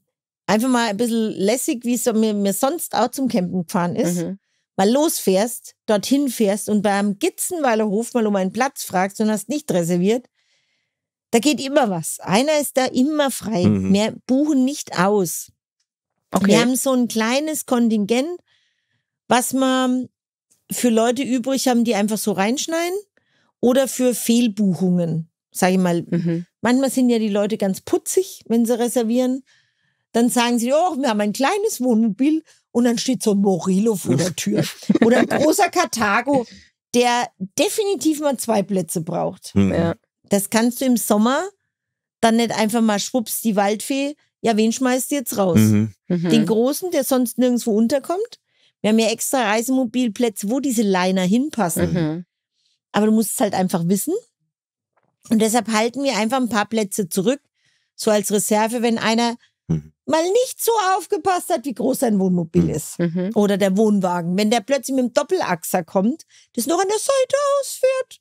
C: einfach mal ein bisschen lässig, wie es mir, mir sonst auch zum Campen gefahren ist,
A: Mhm.
C: mal losfährst, dorthin fährst und beim Gitzenweiler Hof mal um einen Platz fragst und hast nicht reserviert, da geht immer was. Einer ist da immer frei.
B: Mhm.
C: Wir buchen nicht aus.
A: Okay.
C: Wir haben so ein kleines Kontingent, was wir für Leute übrig haben, die einfach so reinschneiden oder für Fehlbuchungen. Sag ich mal,
A: mhm.
C: manchmal sind ja die Leute ganz putzig, wenn sie reservieren. Dann sagen sie, oh, wir haben ein kleines Wohnmobil und dann steht so ein Morello vor der Tür. Oder ein großer Karthago, der definitiv mal zwei Plätze braucht.
B: Mhm.
A: Ja.
C: Das kannst du im Sommer dann nicht einfach mal schwupps die Waldfee. Ja, wen schmeißt du jetzt raus?
B: Mhm.
A: Mhm.
C: Den großen, der sonst nirgendwo unterkommt. Wir haben ja extra Reisemobilplätze, wo diese Liner hinpassen.
A: Mhm.
C: Aber du musst es halt einfach wissen. Und deshalb halten wir einfach ein paar Plätze zurück, so als Reserve, wenn einer
B: Mhm.
C: mal nicht so aufgepasst hat, wie groß sein Wohnmobil
B: Mhm.
C: ist.
A: Mhm.
C: Oder der Wohnwagen. Wenn der plötzlich mit dem Doppelachser kommt, das noch an der Seite ausfährt.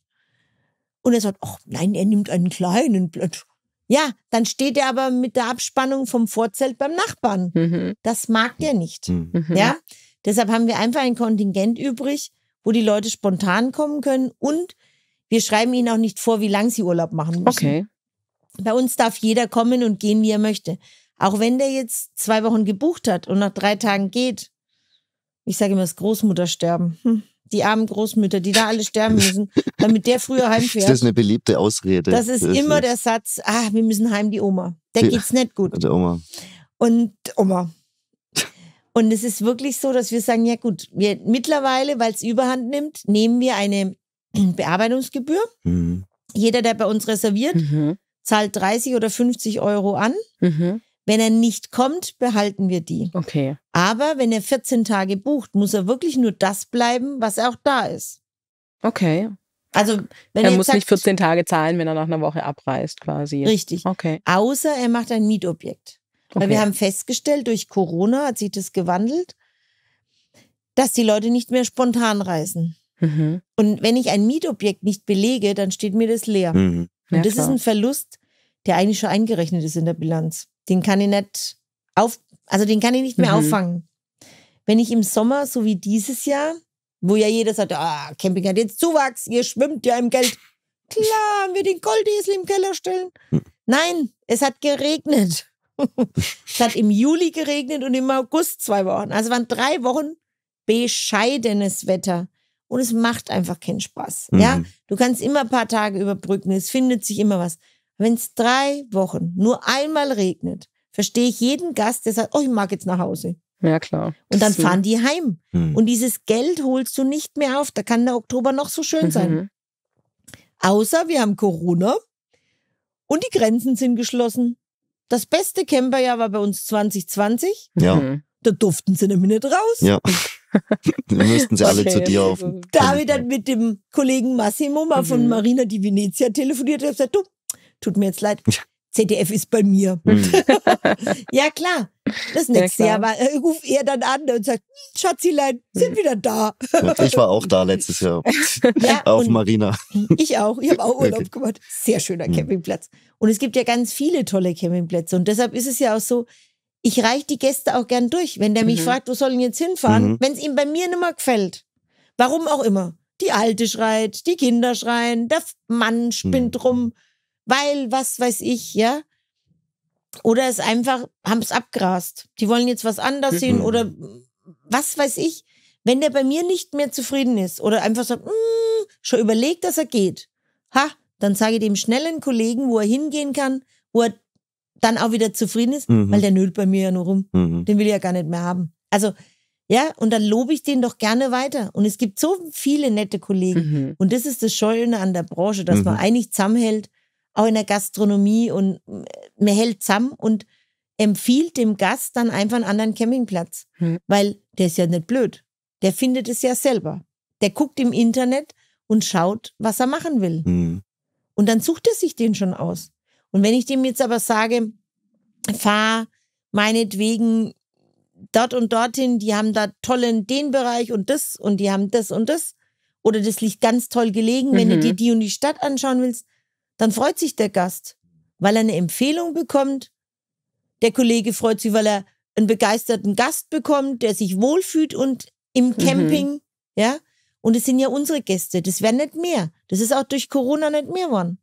C: Und er sagt, ach nein, er nimmt einen kleinen Platz. Ja, dann steht er aber mit der Abspannung vom Vorzelt beim Nachbarn.
A: Mhm.
C: Das mag der nicht.
B: Mhm.
A: Mhm.
C: Ja, deshalb haben wir einfach ein Kontingent übrig, wo die Leute spontan kommen können und wir schreiben ihnen auch nicht vor, wie lang sie Urlaub machen müssen.
A: Okay.
C: Bei uns darf jeder kommen und gehen, wie er möchte. Auch wenn der jetzt zwei Wochen gebucht hat und nach drei Tagen geht. Ich sage immer, das Großmuttersterben. Hm. Die armen Großmütter, die da alle sterben müssen, damit der früher
B: Das
C: heimfährt.
B: ist eine beliebte Ausrede.
C: Das ist immer der Satz, ah, wir müssen heim, die Oma. Der
B: Ja.
C: geht's nicht gut.
B: der Oma.
C: Und Oma. Und es ist wirklich so, dass wir sagen, ja gut, wir mittlerweile, weil es überhand nimmt, nehmen wir eine Bearbeitungsgebühr.
B: Mhm.
C: Jeder, der bei uns reserviert,
A: Mhm.
C: zahlt 30 oder 50 Euro an.
A: Mhm.
C: Wenn er nicht kommt, behalten wir die.
A: Okay.
C: Aber wenn er 14 Tage bucht, muss er wirklich nur das bleiben, was auch da ist.
A: Okay.
C: Also, wenn
A: er
C: er
A: muss
C: jetzt
A: nicht
C: sagt,
A: 14 Tage zahlen, wenn er nach einer Woche abreist, quasi.
C: richtig.
A: Okay.
C: Außer er macht ein Mietobjekt. Weil
A: okay.
C: wir haben festgestellt, durch Corona hat sich das gewandelt, dass die Leute nicht mehr spontan reisen.
A: Mhm.
C: Und wenn ich ein Mietobjekt nicht belege, dann steht mir das leer.
B: Mhm.
A: Ja,
C: Und das
A: klar.
C: ist ein Verlust, der eigentlich schon eingerechnet ist in der Bilanz. Den kann ich nicht auf, also den kann ich nicht mehr
A: Mhm.
C: auffangen. Wenn ich im Sommer, so wie dieses Jahr, wo ja jeder sagt, ah, Camping hat jetzt Zuwachs, ihr schwimmt ja im Geld. Klar, haben wir den Goldesel im Keller stellen.
B: Hm.
C: Nein, es hat geregnet. es hat im Juli geregnet und im August zwei Wochen. Also waren drei Wochen bescheidenes Wetter. Und es macht einfach keinen Spaß. Ja,
B: Mhm.
C: du kannst immer ein paar Tage überbrücken. Es findet sich immer was. Wenn es drei Wochen nur einmal regnet, verstehe ich jeden Gast, der sagt, oh, ich mag jetzt nach Hause.
A: Ja, klar.
C: Und dann fahren die heim.
B: Mhm.
C: Und dieses Geld holst du nicht mehr auf. Da kann der Oktober noch so schön sein.
A: Mhm.
C: Außer wir haben Corona und die Grenzen sind geschlossen. Das beste Camperjahr war bei uns 2020.
B: Ja,
A: Mhm.
C: Da durften sie nämlich nicht raus.
B: ja. Dann müssten sie alle
A: Okay,
B: zu dir auf.
A: also-
C: Da habe ich dann mit dem Kollegen Massimo mal von
A: Mhm.
C: Marina di Venezia telefoniert und gesagt, du, tut mir jetzt leid,
B: Ja.
C: ZDF ist bei mir.
B: Mhm.
C: Ja, klar. Das
A: Ja,
C: nächste
A: klar.
C: Jahr war, äh, ruft er dann an und sagt, "Hm, Schatzilein, sind
A: Mhm.
C: wieder da.
B: Ich war auch da letztes Jahr
C: Ja,
B: auf Marina.
C: ich auch. Ich habe auch Urlaub
B: Okay.
C: gemacht. Sehr schöner
B: Mhm.
C: Campingplatz. Und es gibt ja ganz viele tolle Campingplätze. Und deshalb ist es ja auch so, ich reiche die Gäste auch gern durch. Wenn der mich
A: Mhm.
C: fragt, wo soll ich jetzt hinfahren,
B: Mhm.
C: wenn es ihm bei mir nicht mehr gefällt. Warum auch immer. Die Alte schreit, die Kinder schreien, der Mann spinnt
B: Mhm.
C: rum, weil, was weiß ich, ja. Oder es einfach, haben es abgrast. Die wollen jetzt was anders sehen
B: Mhm.
C: oder was weiß ich. Wenn der bei mir nicht mehr zufrieden ist oder einfach sagt, "Mm", schon überlegt, dass er geht, ha, dann sage ich dem schnellen Kollegen, wo er hingehen kann, wo er dann auch wieder zufrieden ist,
B: Mhm.
C: weil der nölt bei mir ja nur rum.
B: Mhm.
C: Den will ich ja gar nicht mehr haben. Also, ja, und dann lobe ich den doch gerne weiter. Und es gibt so viele nette Kollegen.
A: Mhm.
C: Und das ist das Schöne an der Branche, dass man
B: Mhm.
C: eigentlich zusammenhält, auch in der Gastronomie und äh, man hält zusammen und empfiehlt dem Gast dann einfach einen anderen Campingplatz.
A: Mhm.
C: Weil der ist ja nicht blöd. Der findet es ja selber. Der guckt im Internet und schaut, was er machen will.
B: Mhm.
C: Und dann sucht er sich den schon aus. Und wenn ich dem jetzt aber sage, fahr meinetwegen dort und dorthin, die haben da tollen den Bereich und das und die haben das und das. Oder das liegt ganz toll gelegen, wenn du
A: Mhm.
C: dir die und die Stadt anschauen willst, dann freut sich der Gast, weil er eine Empfehlung bekommt. Der Kollege freut sich, weil er einen begeisterten Gast bekommt, der sich wohlfühlt und im
A: Mhm.
C: Camping, ja. Und es sind ja unsere Gäste. Das werden nicht mehr. Das ist auch durch Corona nicht mehr geworden.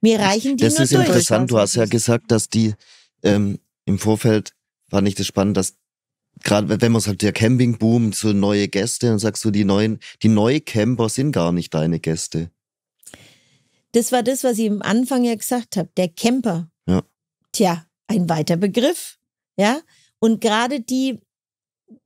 C: Wir reichen die
B: Das
C: nur
B: ist
C: durch.
B: interessant. Du hast ja gesagt, dass die ähm, im Vorfeld fand ich das spannend, dass gerade wenn man sagt, der Campingboom, so neue Gäste, dann sagst du, die neuen, die Neucamper sind gar nicht deine Gäste.
C: Das war das, was ich am Anfang ja gesagt habe. Der Camper.
B: Ja.
C: Tja, ein weiter Begriff. Ja. Und gerade die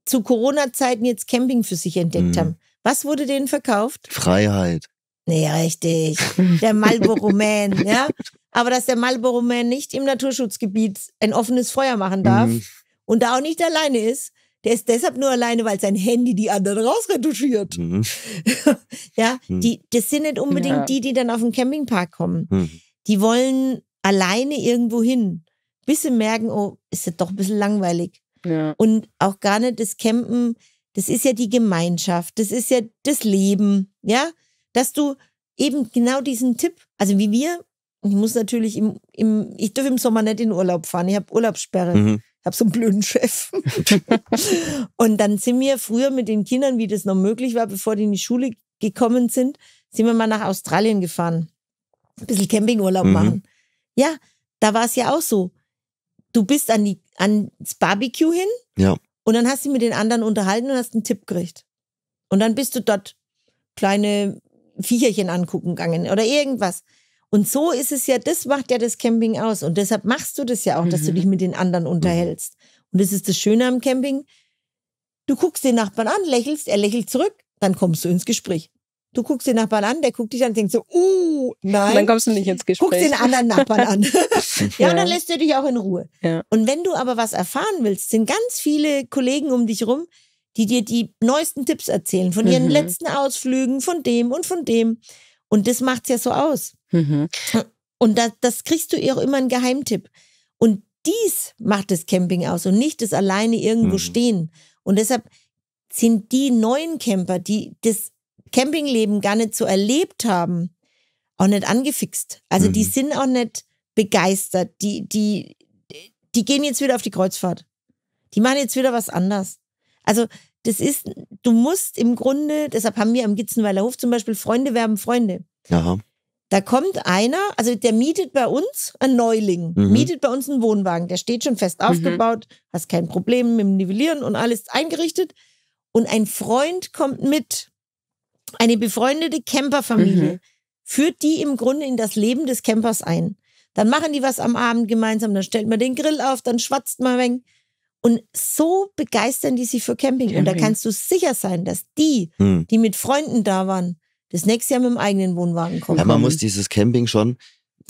C: zu Corona-Zeiten jetzt Camping für sich entdeckt
B: Mhm.
C: haben. Was wurde denen verkauft?
B: Freiheit.
C: Nee, richtig. Der Marlboro Man, ja. Aber dass der Marlboro Man nicht im Naturschutzgebiet ein offenes Feuer machen darf
B: Mhm.
C: und da auch nicht alleine ist, der ist deshalb nur alleine, weil sein Handy die anderen rausretuschiert.
B: Mhm.
C: Ja,
B: Hm.
C: die, das sind nicht unbedingt
A: Ja.
C: die, die dann auf den Campingpark kommen.
B: Mhm.
C: Die wollen alleine irgendwo hin, bis sie merken, oh, ist das doch ein bisschen langweilig.
A: Ja.
C: Und auch gar nicht das Campen, das ist ja die Gemeinschaft, das ist ja das Leben, ja, dass du eben genau diesen Tipp, also wie wir, ich muss natürlich im, im ich darf im Sommer nicht in Urlaub fahren, ich habe Urlaubssperre.
B: Mhm.
C: Ich habe so einen blöden Chef. und dann sind wir früher mit den Kindern, wie das noch möglich war, bevor die in die Schule gekommen sind, sind wir mal nach Australien gefahren. Ein bisschen Campingurlaub
B: Mhm.
C: machen. Ja, da war es ja auch so. Du bist an die, ans Barbecue hin
B: Ja.
C: und dann hast du mit den anderen unterhalten und hast einen Tipp gekriegt. Und dann bist du dort kleine Viecherchen angucken gegangen oder irgendwas. Und so ist es ja, das macht ja das Camping aus. Und deshalb machst du das ja auch, dass du
A: Mhm.
C: dich mit den anderen unterhältst. Und das ist das Schöne am Camping. Du guckst den Nachbarn an, lächelst, er lächelt zurück, dann kommst du ins Gespräch. Du guckst den Nachbarn an, der guckt dich an und denkt so, uh,
A: Und dann
C: nein.
A: kommst du nicht ins
C: Guckst
A: Gespräch.
C: den anderen Nachbarn an. ja, und dann lässt er dich auch in Ruhe.
A: Ja.
C: Und wenn du aber was erfahren willst, sind ganz viele Kollegen um dich rum, die dir die neuesten Tipps erzählen, von ihren
A: Mhm.
C: letzten Ausflügen, von dem und von dem. Und das macht's ja so aus.
A: Mhm.
C: Und da, das kriegst du ihr auch immer einen Geheimtipp. Und dies macht das Camping aus und nicht das alleine irgendwo
B: Mhm.
C: stehen. Und deshalb sind die neuen Camper, die das Campingleben gar nicht so erlebt haben, auch nicht angefixt. Also die
B: Mhm.
C: sind auch nicht begeistert. Die, die, die gehen jetzt wieder auf die Kreuzfahrt. Die machen jetzt wieder was anders. Also das ist, du musst im Grunde, deshalb haben wir am Gitzenweiler Hof zum Beispiel Freunde werben Freunde.
B: Ja.
C: Da kommt einer, also der mietet bei uns einen Neuling,
B: Mhm.
C: mietet bei uns einen Wohnwagen, der steht schon fest aufgebaut, hast kein Problem mit dem Nivellieren und alles eingerichtet. Und ein Freund kommt mit, eine befreundete Camperfamilie,
A: Mhm.
C: führt die im Grunde in das Leben des Campers ein. Dann machen die was am Abend gemeinsam, dann stellt man den Grill auf, dann schwatzt man ein wenig. Und so begeistern die sich für Camping. Und da
A: Camping.
C: kannst du sicher sein, dass die,
B: Hm.
C: die mit Freunden da waren, das nächste Jahr mit dem eigenen Wohnwagen kommen.
B: ja, man muss dieses Camping schon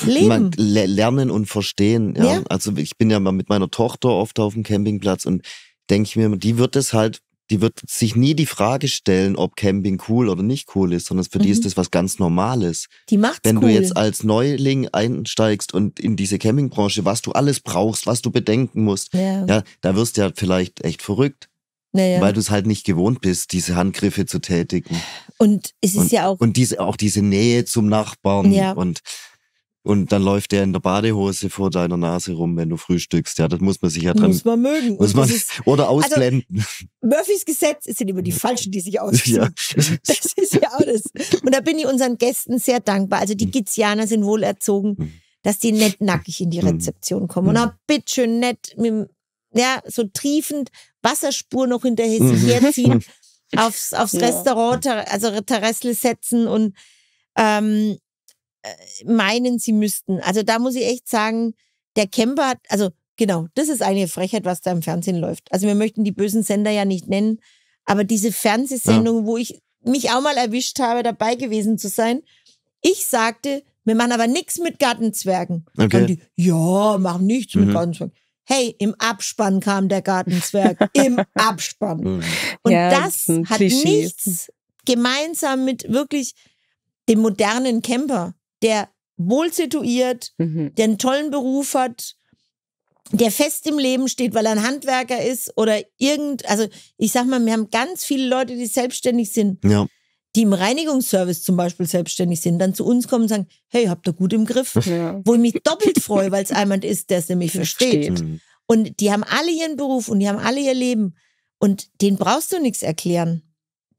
C: Leben.
B: lernen und verstehen. Ja.
C: Ja.
B: Also ich bin ja mal mit meiner Tochter oft auf dem Campingplatz und denke ich mir, die wird es halt, die wird sich nie die Frage stellen, ob Camping cool oder nicht cool ist, sondern für die
C: Mhm.
B: ist das was ganz Normales.
C: Die macht's
B: Wenn
C: cool.
B: du jetzt als Neuling einsteigst und in diese Campingbranche, was du alles brauchst, was du bedenken musst,
C: ja,
B: ja, da wirst du ja vielleicht echt verrückt,
C: naja.
B: weil du es halt nicht gewohnt bist, diese Handgriffe zu tätigen.
C: Und es ist ja auch,
B: Und diese, auch diese Nähe zum Nachbarn
C: Ja.
B: und, und dann läuft der in der Badehose vor deiner Nase rum, wenn du frühstückst. Ja, das muss man sich ja dran,
C: muss man mögen.
B: muss
C: Und
B: man,
C: ist,
B: oder ausblenden.
C: Murphys Gesetz, es sind immer die Falschen, die sich ausziehen.
B: ja.
C: Das ist ja auch das. Und da bin ich unseren Gästen sehr dankbar. Also die
B: Mhm.
C: Gizianer sind wohl erzogen.
B: Mhm.
C: dass die nicht nackig in die
B: Mhm.
C: Rezeption kommen und
B: Mhm.
C: auch bitteschön nett mit, dem- ja, so triefend Wasserspur noch hinterher sich
B: Mhm.
C: herziehen, aufs, aufs
A: Ja.
C: Restaurant, ter- also Terrassle setzen und ähm, äh, meinen, sie müssten. Also da muss ich echt sagen, der Camper hat, also genau, das ist eine Frechheit, was da im Fernsehen läuft. Also wir möchten die bösen Sender ja nicht nennen, aber diese Fernsehsendung, wo ich mich auch mal erwischt habe, dabei gewesen zu sein, ich sagte, wir machen aber nichts mit Gartenzwergen.
B: Okay.
C: Und die, ja, machen nichts mit
B: Mhm.
C: Gartenzwergen. Hey, im Abspann kam der Gartenzwerg. Im Abspann. Und
A: Ja, das
C: das hat nichts gemeinsam mit wirklich dem modernen Camper, der wohl situiert,
A: Mhm.
C: der einen tollen Beruf hat, der fest im Leben steht, weil er ein Handwerker ist oder irgend, also ich sag mal, wir haben ganz viele Leute, die selbstständig sind,
B: Ja.
C: Die im Reinigungsservice zum Beispiel selbstständig sind, dann zu uns kommen und sagen, hey, habt ihr gut im Griff?
A: Ja.
C: Wo ich mich doppelt freue, weil es jemand ist, der es nämlich versteht.
A: Versteht.
B: Mhm.
C: Und die haben alle ihren Beruf und die haben alle ihr Leben. Und denen brauchst du nichts erklären.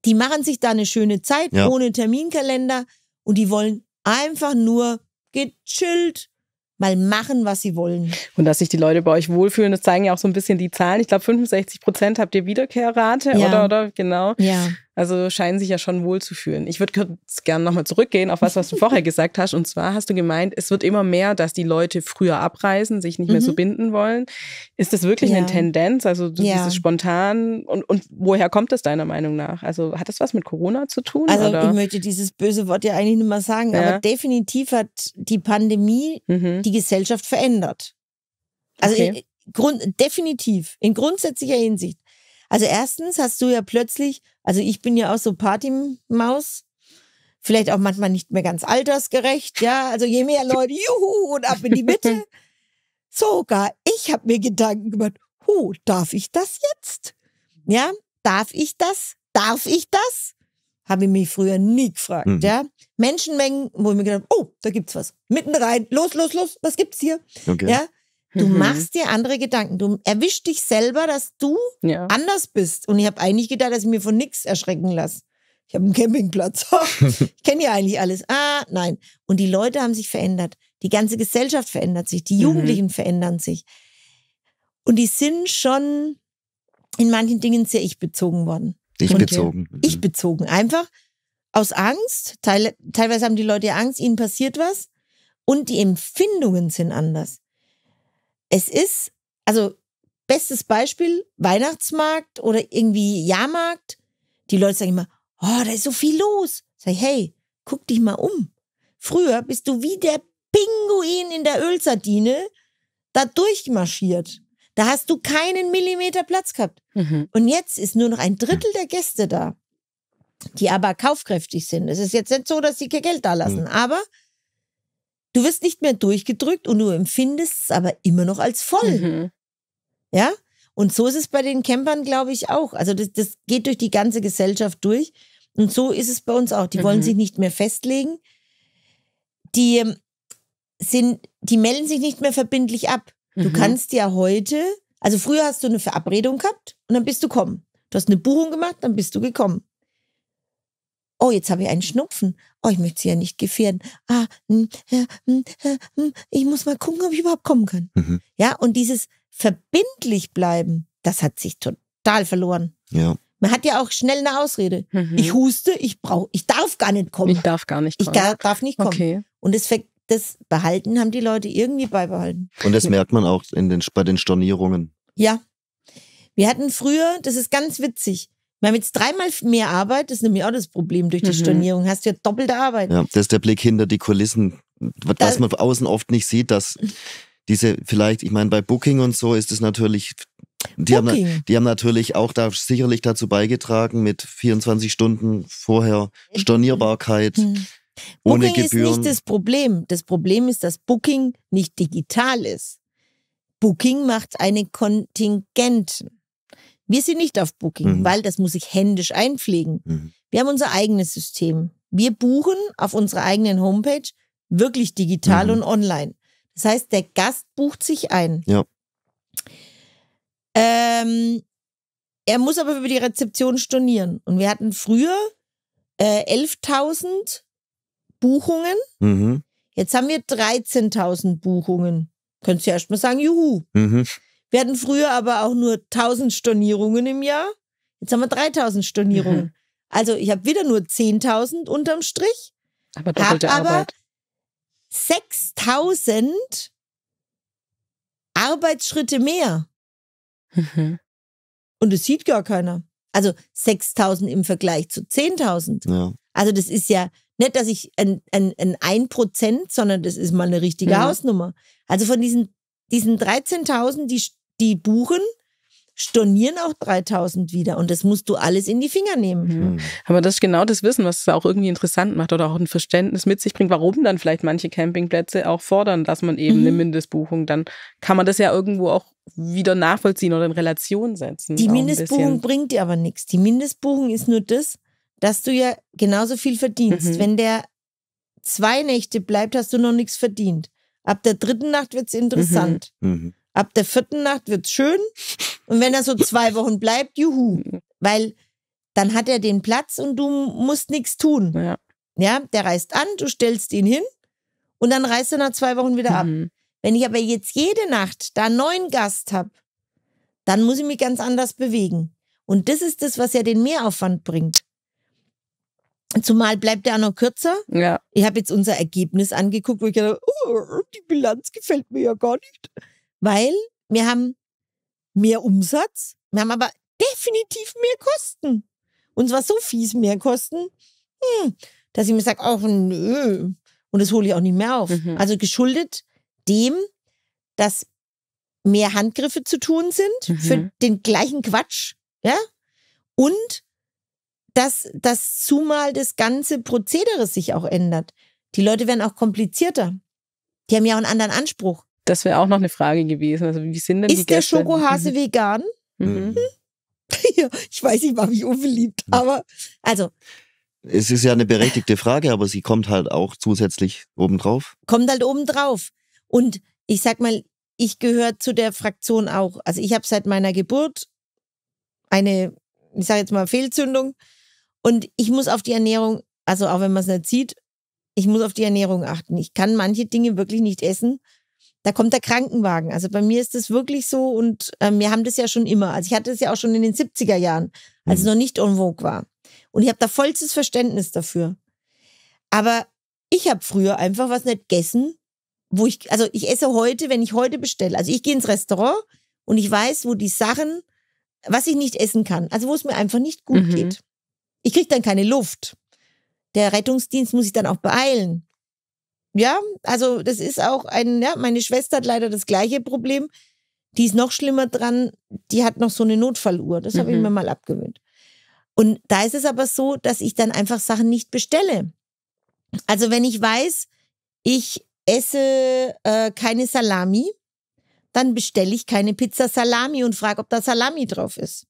C: Die machen sich da eine schöne Zeit
B: Ja.
C: ohne Terminkalender und die wollen einfach nur gechillt mal machen, was sie wollen.
A: Und dass sich die Leute bei euch wohlfühlen, das zeigen ja auch so ein bisschen die Zahlen. Ich glaube, 65 Prozent habt ihr Wiederkehrrate,
C: Ja.
A: oder, oder? Genau.
C: Ja.
A: Also scheinen sich ja schon wohl zu fühlen. Ich würde kurz gerne nochmal zurückgehen auf was, was du vorher gesagt hast. Und zwar hast du gemeint, es wird immer mehr, dass die Leute früher abreisen, sich nicht mehr so
C: Mhm.
A: binden wollen. Ist das wirklich
C: Ja.
A: eine Tendenz? Also so
C: Ja.
A: dieses spontan und, und woher kommt das deiner Meinung nach? Also hat das was mit Corona zu tun?
C: Also
A: oder?
C: ich möchte dieses böse Wort ja eigentlich nicht mehr sagen,
A: Ja.
C: aber definitiv hat die Pandemie
A: mhm.
C: die Gesellschaft verändert. Also
A: Okay.
C: in, Grund, definitiv, in grundsätzlicher Hinsicht. Also erstens hast du ja plötzlich, also ich bin ja auch so Partymaus, vielleicht auch manchmal nicht mehr ganz altersgerecht, ja, also je mehr Leute, juhu, und ab in die Mitte. Sogar ich habe mir Gedanken gemacht, hu, darf ich das jetzt? Ja, darf ich das? Darf ich das? Habe ich mich früher nie gefragt,
B: Mhm.
C: ja. Menschenmengen, wo ich mir gedacht habe, oh, da gibt's was. Mitten rein, los, los, los, was gibt's hier?
B: Okay.
C: Ja, du
A: Mhm.
C: machst dir andere Gedanken. Du erwischst dich selber, dass du
A: ja.
C: anders bist. Und ich habe eigentlich gedacht, dass ich mir von nichts erschrecken lasse. Ich habe einen Campingplatz. ich kenne ja eigentlich alles. Ah, nein. Und die Leute haben sich verändert. Die ganze Gesellschaft verändert sich. Die
A: Mhm.
C: Jugendlichen verändern sich. Und die sind schon in manchen Dingen sehr ich-bezogen worden.
B: Ich
A: Okay.
B: bezogen. Mhm.
C: Ich bezogen. Einfach aus Angst. Teil, teilweise haben die Leute ja Angst, ihnen passiert was. Und die Empfindungen sind anders. Es ist, also, bestes Beispiel, Weihnachtsmarkt oder irgendwie Jahrmarkt. Die Leute sagen immer, oh, da ist so viel los. Sag ich, hey, guck dich mal um. Früher bist du wie der Pinguin in der Ölsardine da durchmarschiert. Da hast du keinen Millimeter Platz gehabt.
A: Mhm.
C: Und jetzt ist nur noch ein Drittel der Gäste da, die aber kaufkräftig sind. Es ist jetzt nicht so, dass sie kein Geld da lassen,
B: Mhm.
C: aber du wirst nicht mehr durchgedrückt und du empfindest es aber immer noch als voll.
A: Mhm.
C: Ja? Und so ist es bei den Campern, glaube ich, auch. Also das, das geht durch die ganze Gesellschaft durch. Und so ist es bei uns auch. Die wollen
A: Mhm.
C: sich nicht mehr festlegen. Die ähm, sind, die melden sich nicht mehr verbindlich ab. Du
A: Mhm.
C: kannst ja heute, also früher hast du eine Verabredung gehabt und dann bist du gekommen. Du hast eine Buchung gemacht, dann bist du gekommen. Oh, jetzt habe ich einen Schnupfen. Oh, ich möchte sie ja nicht gefährden. Ah, hm, ja, hm, äh, hm, ich muss mal gucken, ob ich überhaupt kommen kann.
B: Mhm.
C: Ja, und dieses verbindlich bleiben, das hat sich total verloren.
B: Ja.
C: Man hat ja auch schnell eine Ausrede.
A: Mhm.
C: Ich huste, ich brauche, ich darf gar nicht kommen.
A: Ich darf gar nicht
C: Ich
A: kommen.
C: gar, darf nicht kommen.
A: Okay.
C: Und das, das Behalten haben die Leute irgendwie beibehalten.
B: Und das merkt man auch in den, bei den Stornierungen.
C: Ja. Wir hatten früher, das ist ganz witzig, wir haben jetzt dreimal mehr Arbeit, das ist nämlich auch das Problem durch die
A: Mhm.
C: Stornierung, hast du ja doppelte Arbeit.
B: Ja, das ist der Blick hinter die Kulissen, was
C: Da-
B: man von außen oft nicht sieht, dass diese vielleicht, ich meine, bei Booking und so ist es natürlich, die haben, die haben natürlich auch da sicherlich dazu beigetragen mit 24 Stunden vorher Stornierbarkeit,
C: Hm.
B: ohne
C: Booking ist
B: Gebühren.
C: nicht das Problem. Das Problem ist, dass Booking nicht digital ist. Booking macht eine Kontingenten. Wir sind nicht auf Booking,
B: Mhm.
C: weil das muss ich händisch einpflegen.
B: Mhm.
C: Wir haben unser eigenes System. Wir buchen auf unserer eigenen Homepage wirklich digital
B: Mhm.
C: und online. Das heißt, der Gast bucht sich ein.
B: Ja.
C: Ähm, er muss aber über die Rezeption stornieren. Und wir hatten früher äh, 11.000 Buchungen.
B: Mhm.
C: Jetzt haben wir 13.000 Buchungen. Könntest du ja erstmal sagen, juhu.
B: Mhm.
C: Wir hatten früher aber auch nur 1000 Stornierungen im Jahr. Jetzt haben wir 3000 Stornierungen.
A: Mhm.
C: Also ich habe wieder nur 10.000 unterm Strich,
A: Aber
C: hab
A: doppelte
C: aber
A: Arbeit.
C: 6000 Arbeitsschritte mehr.
A: Mhm.
C: Und es sieht gar keiner. Also 6000 im Vergleich zu 10.000.
B: Ja.
C: Also das ist ja nicht, dass ich ein, ein, ein 1%, sondern das ist mal eine richtige
A: Ja.
C: Hausnummer. Also von diesen, diesen 13.000, die, die buchen, stornieren auch 3.000 wieder. Und das musst du alles in die Finger nehmen.
A: Mhm. Aber das ist genau das Wissen, was es auch irgendwie interessant macht oder auch ein Verständnis mit sich bringt, warum dann vielleicht manche Campingplätze auch fordern, dass man eben
C: Mhm.
A: eine Mindestbuchung, dann kann man das ja irgendwo auch wieder nachvollziehen oder in Relation setzen.
C: Die Mindestbuchung bringt dir aber nichts. Die Mindestbuchung ist nur das, dass du ja genauso viel verdienst.
A: Mhm.
C: Wenn der zwei Nächte bleibt, hast du noch nichts verdient. Ab der dritten Nacht wird's interessant.
B: Mhm.
C: Ab der vierten Nacht wird's schön. Und wenn er so zwei Wochen bleibt, juhu. Weil dann hat er den Platz und du musst nichts tun.
A: Ja.
C: Ja, der reist an, du stellst ihn hin und dann reist er nach zwei Wochen wieder ab.
A: Mhm.
C: Wenn ich aber jetzt jede Nacht da einen neuen Gast habe, dann muss ich mich ganz anders bewegen. Und das ist das, was ja den Mehraufwand bringt. Zumal bleibt er auch noch kürzer.
A: Ja.
C: Ich habe jetzt unser Ergebnis angeguckt, wo ich gedacht oh, die Bilanz gefällt mir ja gar nicht. Weil wir haben mehr Umsatz, wir haben aber definitiv mehr Kosten. Und zwar so fies mehr Kosten, hm, dass ich mir sage, ach nö. Und das hole ich auch nicht mehr auf.
A: Mhm.
C: Also geschuldet dem, dass mehr Handgriffe zu tun sind
A: Mhm.
C: für den gleichen Quatsch, ja? Und dass, dass zumal das ganze Prozedere sich auch ändert. Die Leute werden auch komplizierter. Die haben ja auch einen anderen Anspruch.
A: Das wäre auch noch eine Frage gewesen. Also wie sind denn die
C: Ist der
A: Gäste?
C: Schokohase vegan?
A: Mhm.
C: ja, ich weiß, ich war mich unbeliebt. Aber, also,
B: Es ist ja eine berechtigte Frage, aber sie kommt halt auch zusätzlich obendrauf.
C: kommt halt oben drauf. Und ich sag mal, ich gehöre zu der Fraktion auch. Also ich habe seit meiner Geburt eine, ich sage jetzt mal Fehlzündung und ich muss auf die Ernährung, also auch wenn man es nicht sieht, ich muss auf die Ernährung achten. Ich kann manche Dinge wirklich nicht essen. Da kommt der Krankenwagen. Also bei mir ist das wirklich so und ähm, wir haben das ja schon immer. Also ich hatte es ja auch schon in den 70er Jahren, als es
B: Mhm.
C: noch nicht en vogue war. Und ich habe da vollstes Verständnis dafür. Aber ich habe früher einfach was nicht gegessen, wo ich, also ich esse heute, wenn ich heute bestelle. Also ich gehe ins Restaurant und ich weiß, wo die Sachen, was ich nicht essen kann, also wo es mir einfach nicht gut
A: Mhm.
C: geht. Ich kriege dann keine Luft. Der Rettungsdienst muss sich dann auch beeilen. Ja, also das ist auch ein, ja, meine Schwester hat leider das gleiche Problem. Die ist noch schlimmer dran, die hat noch so eine Notfalluhr. Das habe ich
A: Mhm.
C: mir mal abgewöhnt. Und da ist es aber so, dass ich dann einfach Sachen nicht bestelle. Also wenn ich weiß, ich esse äh, keine Salami, dann bestelle ich keine Pizza Salami und frage, ob da Salami drauf ist.